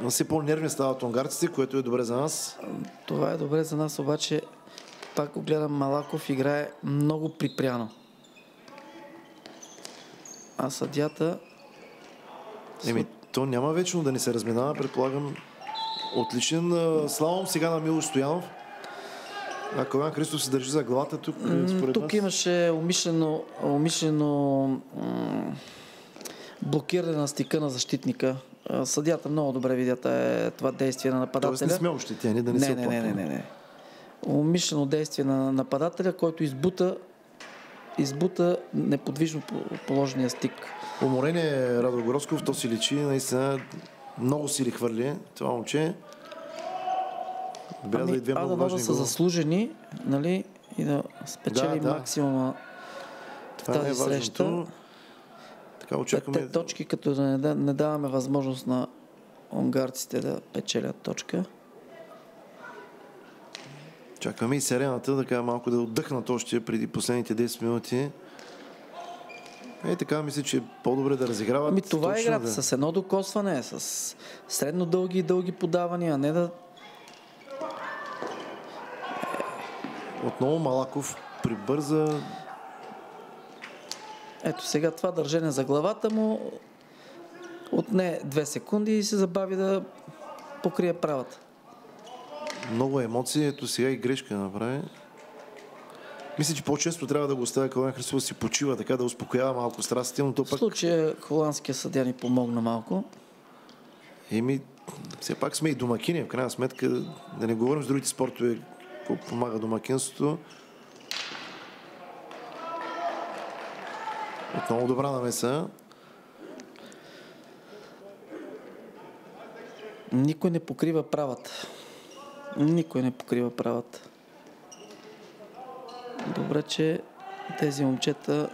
Но все по-нервни стават унгарците, което е добре за нас. Това е добре за нас, обаче пак го гледам, Малаков играе много припряно. А съдята... Еми, то няма вечно да ни се разминава, предполагам. Отличен славам сега на Мило Стоянов. А Колян Христов се държи за главата тук, според Тук имаше умишлено, умишлено блокиране на стика на защитника. Съдята много добре видя това действие на нападателя. Тоест не сме ощетени, да не, не се не, не, не, не, не. Умишлено действие на нападателя, който избута избута неподвижно положения стик. Уморение е Радо Горосков, то си личи, наистина много сили хвърли това момче. Бряза ами, и две много да, да са заслужени, нали, и да спечели да, да. максимума в това тази е среща. Така очакваме... Те точки, като да не, не даваме възможност на унгарците да печелят точка. Чакаме и серената, така малко да отдъхнат още преди последните 10 минути. Е, така мисля, че е по-добре да разиграват. Ами това е играта да... с едно докосване, с средно дълги и дълги подавания, а не да... Отново Малаков прибърза ето сега това държане за главата му отне две секунди и се забави да покрие правата. Много емоции. Ето сега и грешка направи. Мисля, че по-често трябва да го оставя Кален Христов си почива, така да успокоява малко страстите, но то пък... В случая холандския съдя ни помогна малко. Еми, все пак сме и домакини, в крайна сметка, да не говорим с другите спортове, помага домакинството. Отново добра намеса. Никой не покрива правата. Никой не покрива правата. Добре, че тези момчета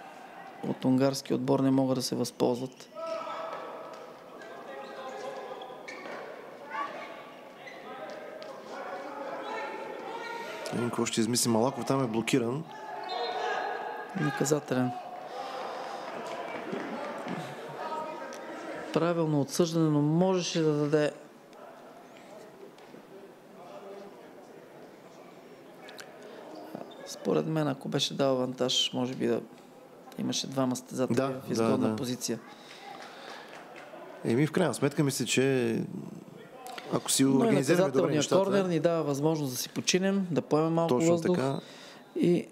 от унгарски отбор не могат да се възползват. Един какво ще измисли Малаков, там е блокиран. Наказателен. правилно отсъждане, но можеше да даде според мен, ако беше дал авантаж, може би да имаше двама стезатели да, в изгодна да, да. позиция. Еми, в крайна сметка, мисля, че ако си Но организираме добре нещата... корнер ни дава възможност да си починем, да поемем малко Точно въздух. Така. И...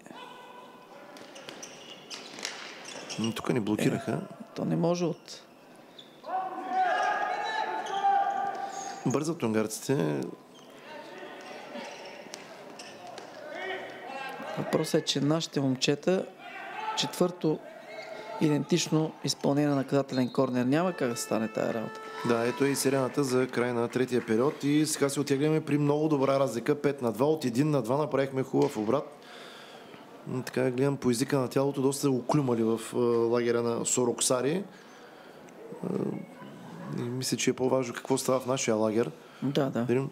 тук ни блокираха. Е, то не може от Бързат унгарците. Въпросът е, че нашите момчета четвърто идентично изпълнение на наказателен корнер. Няма как да стане тази работа. Да, ето е и серената за край на третия период и сега се отегляме при много добра разлика. 5 на 2 от 1 на 2 направихме хубав обрат. Така гледам по езика на тялото, доста оклюмали в лагера на Сороксари. И мисля, че е по-важно какво става в нашия лагер. Да, да. Видим.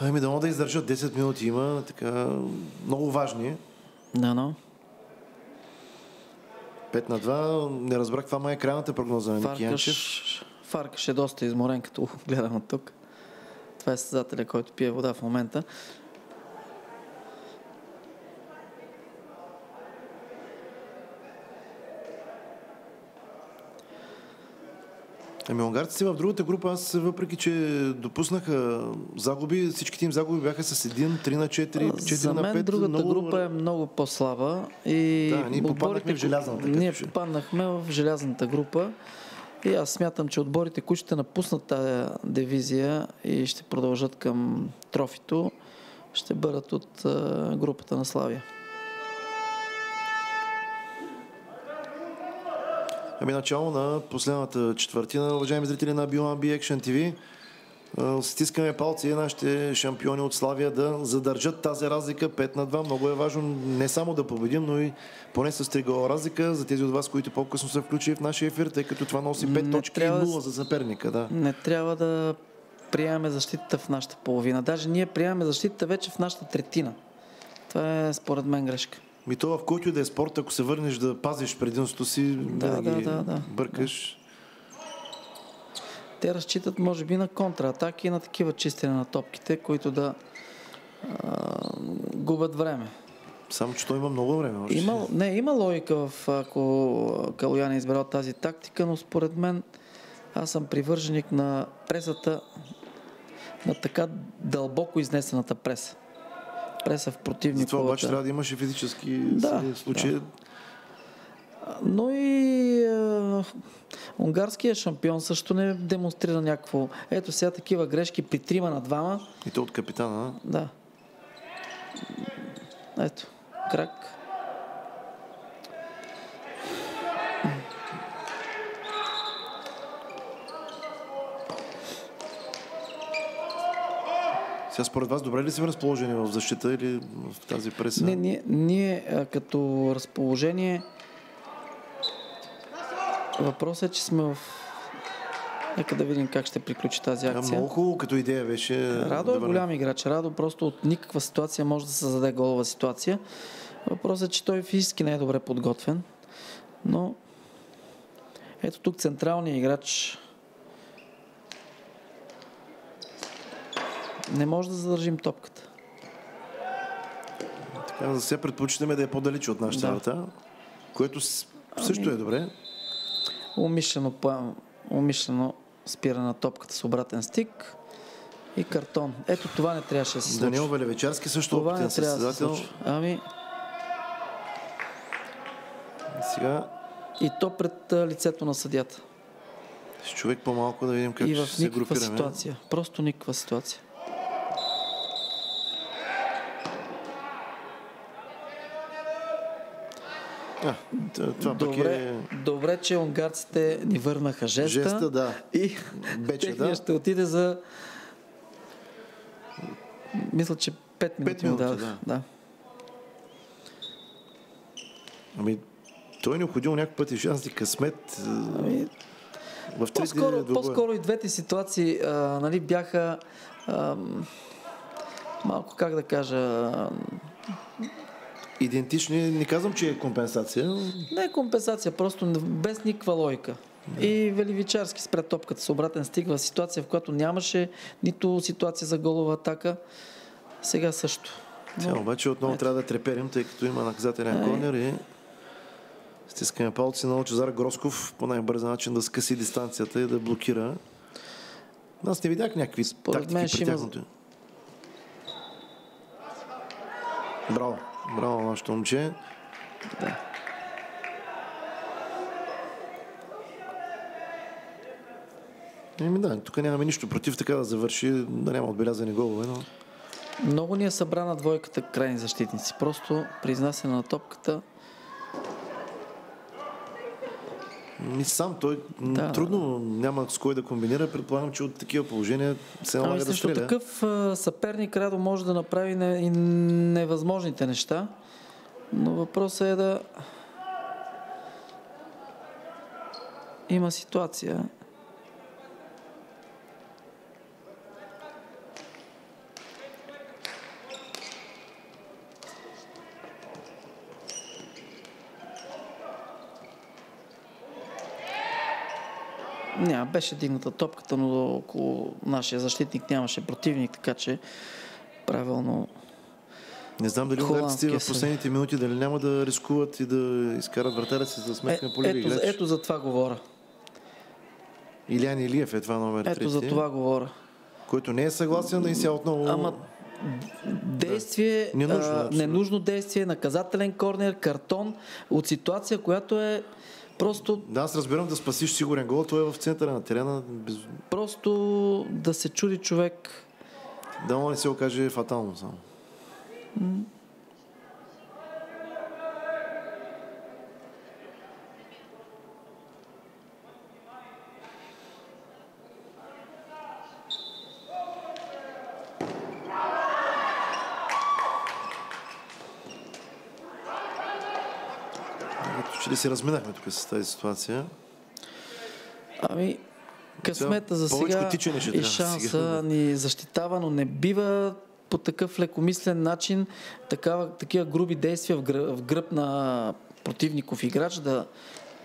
Ами да да издържат 10 минути има, така много важни. Да, но. 5 на 2. Не разбрах това май е крайната прогноза на Ники Янчев. Фаркаш е доста изморен, като гледам от тук. Това е създателя, който пие вода в момента. Ами унгарците в другата група, аз въпреки, че допуснаха загуби, всичките им загуби бяха с 1, 3 на 4, 4 За мен на 5. другата много... група е много по-слаба. И да, ние попаднахме в желязната. Ние попаднахме в желязната група. И аз смятам, че отборите, които ще напуснат тази дивизия и ще продължат към трофито, ще бъдат от групата на Славия. Ами начало на последната четвъртина, уважаеми зрители на B1B Action TV. Стискаме палци нашите шампиони от Славия да задържат тази разлика 5 на 2. Много е важно не само да победим, но и поне с 3 гола разлика за тези от вас, които по-късно са включили в нашия ефир, тъй като това носи 5 не точки трябва, и 0 за съперника. Да. Не трябва да приемаме защитата в нашата половина. Даже ние приемаме защитата вече в нашата третина. Това е според мен грешка. Ми това в който и да е спорт, ако се върнеш да пазиш предимството си, да, да, да, да, бъркаш. Да. Те разчитат, може би, на контратаки и на такива чистене на топките, които да а, губят време. Само, че той има много време. Има, не, има логика в ако Калоян е избрал тази тактика, но според мен аз съм привърженик на пресата, на така дълбоко изнесената преса преса в противник. Това обаче трябва да имаше физически да, случаи. Да. Но и е, унгарския шампион също не демонстрира някакво. Ето сега такива грешки при трима на двама. И то от капитана. Да. Ето, крак. Сега според вас добре ли си разположени в защита или в тази преса? Не, ние, ние като разположение въпросът е, че сме в Нека да видим как ще приключи тази акция. Да, много хубаво като идея беше. Радо е голям играч. Радо просто от никаква ситуация може да създаде голова ситуация. Въпросът е, че той физически не е добре подготвен. Но ето тук централният играч не може да задържим топката. Така, за сега предпочитаме да е по-далеч от нашата да. работа, което също ами, е добре. Умишлено, умишлено спира на топката с обратен стик и картон. Ето това не трябваше да се случи. Данил Валевичарски също това опитен състезател. Да ами... Сега... И то пред лицето на съдята. С човек по-малко да видим как и ще се групираме. ситуация. Просто никаква ситуация. А, това добре, е... добре, че унгарците ни върнаха жеста. Жеста, да. И Бече, да. ще отиде за... Мисля, че 5 минути, 5 минути да. да. Ами, той е необходимо някакъв път и шанс и късмет. Ами, в по-скоро, по-скоро и двете ситуации а, нали, бяха а, малко, как да кажа, идентични. Не казвам, че е компенсация. Не е компенсация, просто без никаква лойка. Да. И Веливичарски спря топката с обратен стиг в ситуация, в която нямаше нито ситуация за голова атака. Сега също. Но... Сега обаче отново Ето. трябва да треперим, тъй като има наказателен корнер и стискаме палци на Лачезар Гросков по най-бърз начин да скъси дистанцията и да блокира. Аз не видях някакви Според тактики при тяхното. Браво. Браво, нашето момче. Да. Еми да, тук нямаме нищо против така да завърши, да няма отбелязани голове, но... Много ни е събрана двойката крайни защитници. Просто при изнасяне на топката Ми сам той да. трудно няма с кой да комбинира. Предполагам, че от такива положения се налага ами, да стреля. такъв съперник Радо може да направи не, и невъзможните неща. Но въпросът е да... има ситуация. Няма, беше дигната топката, но около нашия защитник нямаше противник, така че правилно не знам дали унгарците в последните минути дали няма да рискуват и да изкарат вратаря си за сметка на поливи ето, ето за това говоря. Илян Илиев е това номер Ето трети, за това говоря. Който не е съгласен да изся отново... Ама действие, да. ненужно, а, ненужно действие, наказателен корнер, картон от ситуация, която е просто... Да, аз разбирам да спасиш сигурен гол, той е в центъра на терена. Без... Просто да се чуди човек. Да, не се окаже фатално само. че ли се разминахме тук с тази ситуация? Ами, късмета за сега и шанса сега. ни защитава, но не бива по такъв лекомислен начин такава, такива груби действия в гръб, в гръб на противников играч да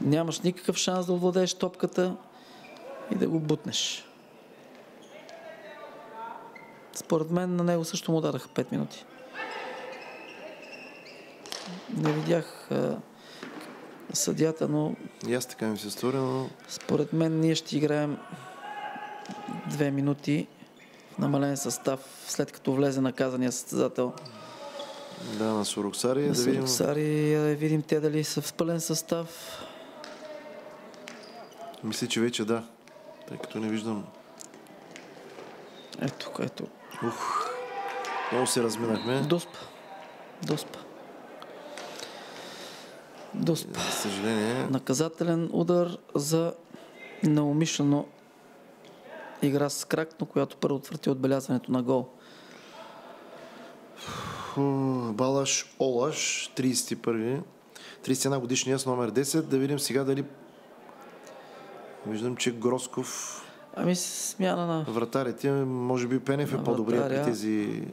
нямаш никакъв шанс да овладееш топката и да го бутнеш. Според мен на него също му дадаха 5 минути. Не видях съдята, но... И аз така ми се стори, но... Според мен ние ще играем две минути намален състав, след като влезе наказания състезател. Да, на Суроксари. На да Суроксари, видим... да видим те дали са в пълен състав. Мисля, че вече да, тъй като не виждам. Ето, ето. Ух, много се разминахме. Доспа. Доспа. Доспа. За съжаление. Наказателен удар за неумишлено игра с крак, но която първо отвърти отбелязването на гол. Балаш Олаш, 31 31 годишния с номер 10. Да видим сега дали Виждам, че Гросков Ами смяна на... Вратарите, може би Пенев е по-добрия при тези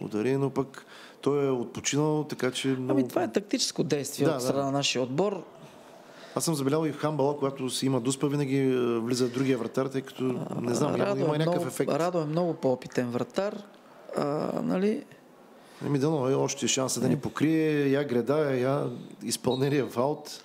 удари, но пък той е отпочинал, така че... Много... Ами това е тактическо действие да, от страна да. на нашия отбор. Аз съм забелязал и в хамбала, когато си има дуспа, винаги е, влиза другия вратар, тъй като не знам, Радо има, е някакъв много, ефект. Радо е много по-опитен вратар. А, нали? Еми дано, е още шанса да ни покрие. Я греда, я изпълнение в аут.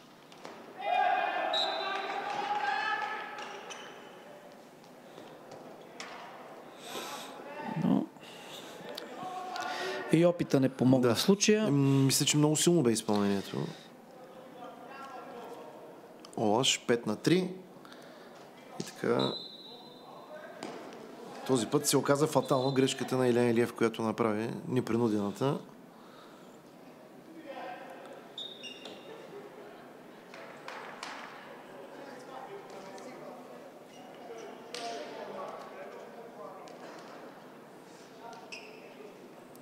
И опита не помогна да. в случая. Мисля, че много силно бе изпълнението. Олаш 5 на 3. И така този път се оказа фатално грешката на Илян Илиев, която направи непринудената.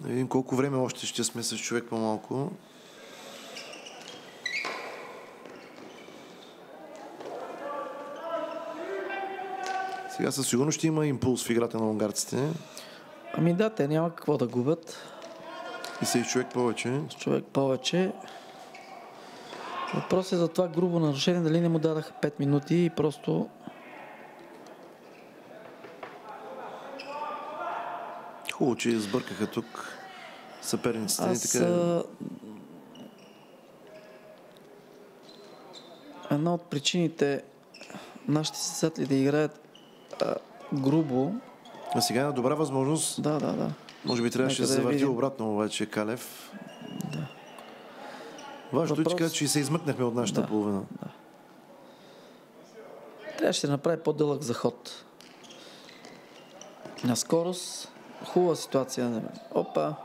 Да видим колко време още ще сме с човек по-малко. Сега със сигурност ще има импулс в играта на унгарците. Ами да, те няма какво да губят. И се човек повече. С човек повече. Въпрос е за това грубо нарушение, дали не му дадаха 5 минути и просто... Хубаво, че сбъркаха тук съперниците. Аз... Така... Една от причините нашите съседли да играят а, грубо. А сега е добра възможност. Да, да, да. Може би трябваше да се завърти обратно обаче Калев. Да. Важно Въпрос... е, че се измъкнахме от нашата да, половина. Да. Трябваше да направи по-дълъг заход. На скорост. Хубава ситуация. Опа.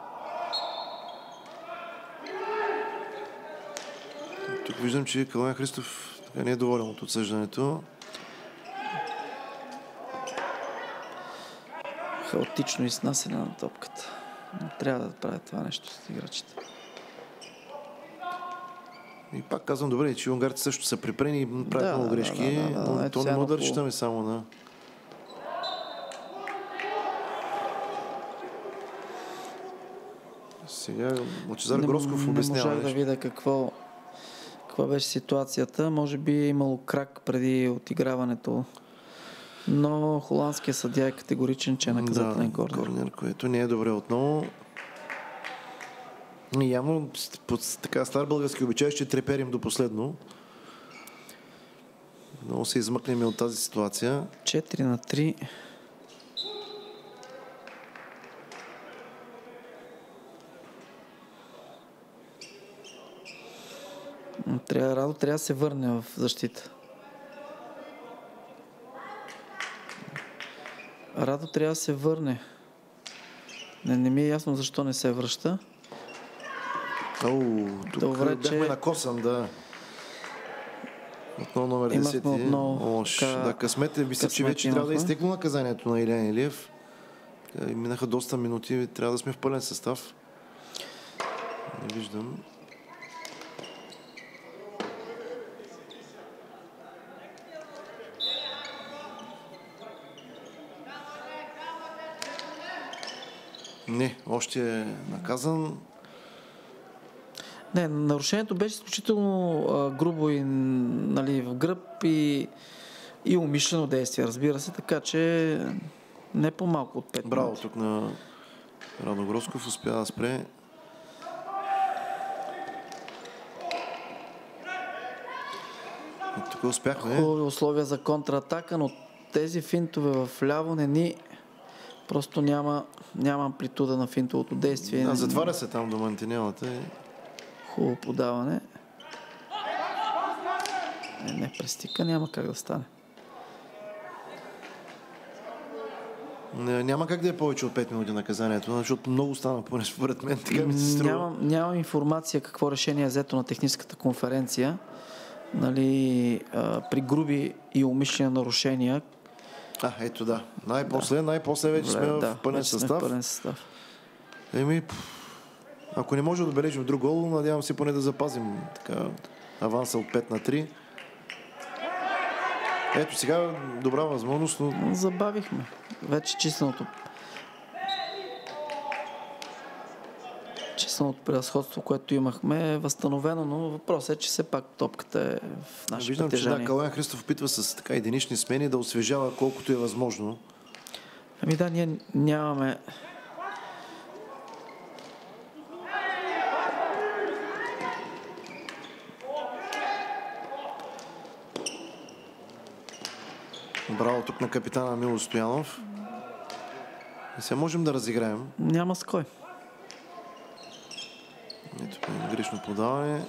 Тук виждам, че Калуян Христов не е доволен от отсъждането. хаотично изнасяне на топката. Но трябва да правят това нещо с играчите. И пак казвам, добре, че унгарци също са припрени и правят Да, много да, грешки, да, да, да. но Ето то не да разчитаме само на... Сега Лъчезар Не- Гросков не обяснява можах да видя какво, каква беше ситуацията. Може би е имало крак преди отиграването. Но холандския съдия е категоричен, че е наказателен да, корнер. корнер, което не е добре отново. Явно под така стар български обичай ще треперим до последно. Много се измъкнем от тази ситуация. 4 на 3. М, Трябва, Радо трябва да се върне в защита. Радо трябва да се върне. Не, не ми е ясно защо не се връща. Оу, тук Добре, бяхме че- на косъм, да. Отново номер Имахме 10. отново Лош. така- Да, късмет е. Мисля, че вече трябва да е имахме. изтекло наказанието на Илян Илиев. И Минаха доста минути. Трябва да сме в пълен състав. Не виждам. Не, още е наказан. Не, нарушението беше изключително а, грубо и нали, в гръб и, и умишлено действие, разбира се, така че не по-малко от 5 Браво минути. тук на Радо Гросков. Успя да спре. И тук успяхме. Хубави условия за контратака, но тези финтове в ляво не ни просто няма, няма амплитуда на финтовото действие. Да, затваря се там до мантинелата. и- Хубаво подаване. Не, не престика, няма как да стане. Не, няма как да е повече от 5 минути наказанието, защото много стана, поне според мен. Така ми се струва. Нямам, нямам информация какво решение е взето на техническата конференция. Нали, а, при груби и умишлени нарушения. А, ето да. Най-после, най-после вече сме Добре, в пълен сме състав. В пълен състав. Еми, ако не може да отбележим друг гол, надявам се поне да запазим така, аванса от 5 на 3. Ето сега добра възможност, но Забавихме. Вече численото численото превъзходство, което имахме е възстановено, но въпросът е, че все пак топката е в наше виждам, че да. Калаян Христов опитва с така единични смени да освежава колкото е възможно. Ами да, ние нямаме Браво тук на капитана Мило Стоянов. И сега можем да разиграем. няма с кой. Грешно подаване.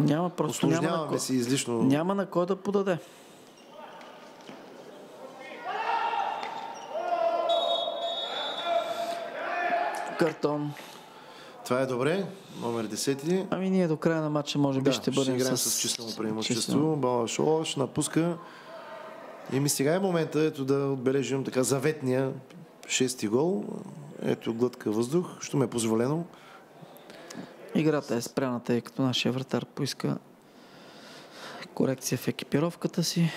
Няма просто няма на, Осложняваме кой, си излишно. няма на кой да подаде. Картон. Това е добре. Номер 10. Ами ние до края на матча може би Да, ще бъдем играем с, с числено преимущество. Балашош напуска. И ми сега е момента ето да отбележим така заветния шести гол. Ето глътка въздух, що ме е позволено. Играта е спряна, тъй като нашия вратар поиска корекция в екипировката си.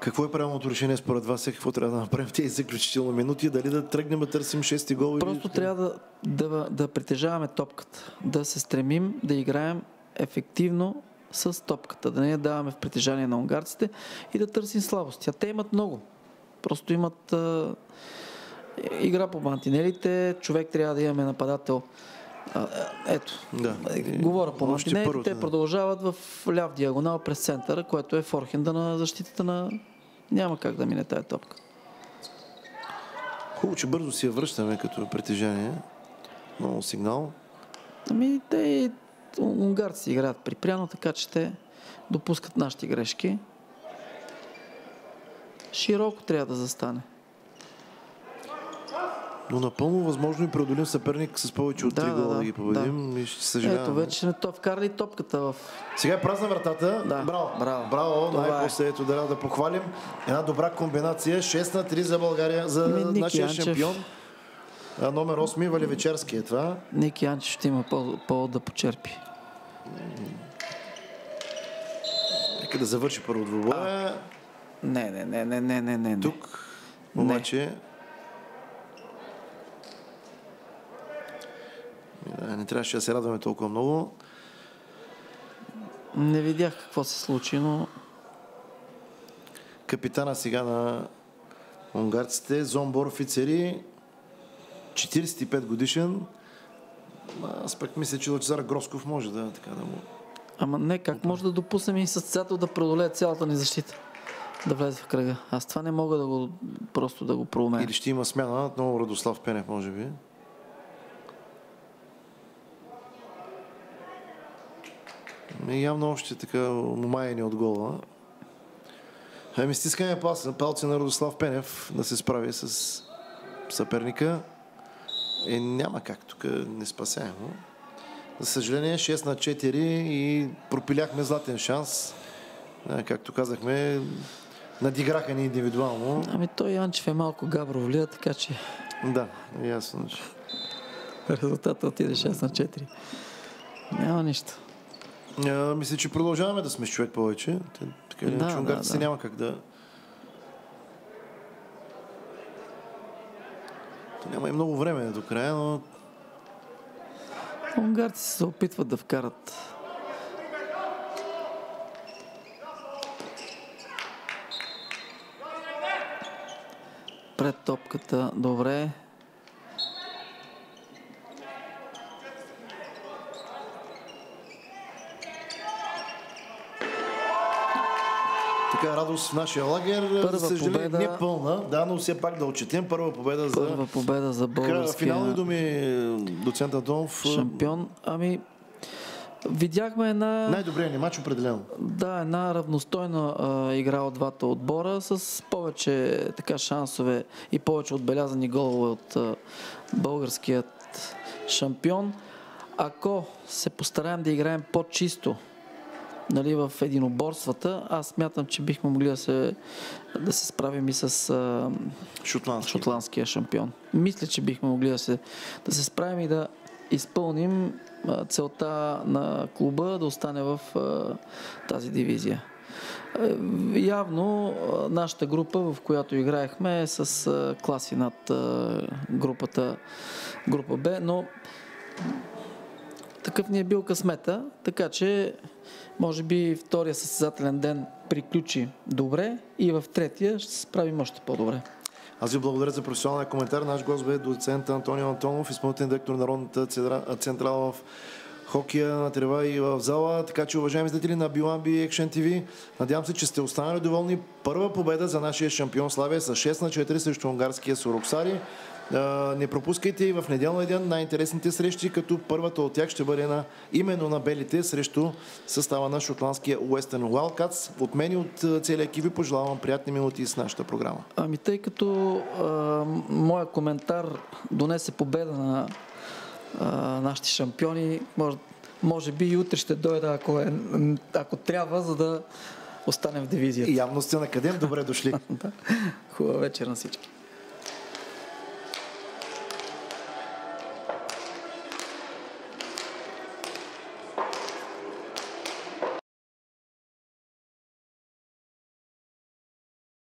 Какво е правилното решение според вас? Е, какво трябва да направим в тези заключителни минути? Дали да тръгнем да търсим шести гол? Просто или... трябва да, да, да притежаваме топката, да се стремим да играем ефективно с топката, да не я даваме в притежание на унгарците и да търсим слабости. А те имат много. Просто имат а, игра по мантинелите, човек трябва да имаме нападател. А, ето, Да. Е, Говоря по мантинелите, те да. продължават в ляв диагонал през центъра, което е форхенда на защитата на... Няма как да мине тая топка. Хубаво, че бързо си я връщаме като притежание. Много сигнал. Ами те унгарци играят припряно, така че те допускат нашите грешки. Широко трябва да застане. Но напълно възможно и преодолим съперник с повече от Да, 3 да, гола да, да, ги победим. И ще Ето, съжаляваме. вече сме то вкарали топката в... Сега е празна вратата. Да, браво. браво. Браво. Е. Най-после ето да, да похвалим. Една добра комбинация. 6 на 3 за България, за Ми, нашия Янчев. шампион. А, номер 8 Валевичерски е това. Ники Янчев ще има повод да почерпи. Нека да завърши първо двубоя. Не, не, не, не, не, не, не. Тук обаче не. Не трябваше да се радваме толкова много. Не видях какво се случи, но... Капитана сега на унгарците, Зомбор офицери, 45 годишен. Аз пък мисля, че Лачезар Гросков може да, така да му... Ама не, как може да допуснем и състезател да преодолее цялата ни защита? Да влезе в кръга. Аз това не мога да го просто да го проумея. Или ще има смяна, отново Радослав Пенев, може би. Явно още така умаяни от гола. Ами стискаме палци на Радослав Пенев да се справи с съперника. Е, няма как, тук не спасяемо. За съжаление 6 на 4 и пропиляхме златен шанс. Както казахме, надиграха ни индивидуално. Ами той Янчев е малко габровлия, така че... Да, ясно. Резултатът отиде 6 на 4. Няма нищо. А, мисля, че продължаваме да сме с човек повече. Така да, да, да. няма как да... Няма и много време до края, но... Унгарци се опитват да вкарат пред топката. Добре. Така радост в нашия лагер. Първа за съжаление победа... не пълна, да, но все пак да отчетем първа победа за... Първа победа за българския... Финални думи, доцент Антонов. Шампион. Ами, Видяхме една... Най-добрият ни матч определено. Да, една равностойна а, игра от двата отбора с повече така шансове и повече отбелязани голове от а, българският шампион. Ако се постараем да играем по-чисто нали, в единоборствата, аз смятам, че бихме могли да се, да се справим и с а, Шотландски. шотландския шампион. Мисля, че бихме могли да се, да се справим и да изпълним а, целта на клуба да остане в а, тази дивизия. Явно нашата група, в която играехме, е с класи над групата група Б, но такъв ни е бил късмета, така че може би втория състезателен ден приключи добре и в третия ще се справим още по-добре. Аз ви благодаря за професионалния коментар. Наш гост бе доцент Антонио Антонов, изпълнителен директор на Народната централа в хокия на трева и в зала. Така че, уважаеми зрители на Биламби Action TV, надявам се, че сте останали доволни. Първа победа за нашия шампион Славия с 6 на 4 срещу унгарския Сороксари. Не пропускайте и в неделния ден най-интересните срещи, като първата от тях ще бъде на, именно на белите срещу състава на шотландския Western Wildcats. От мен и от целия екип ви пожелавам приятни минути с нашата програма. Ами тъй като а, моя коментар донесе победа на а, нашите шампиони, може, може би и утре ще дойда, ако, е, ако трябва, за да останем в дивизията. И явно сте на къде. Добре дошли. Хубава вечер на всички.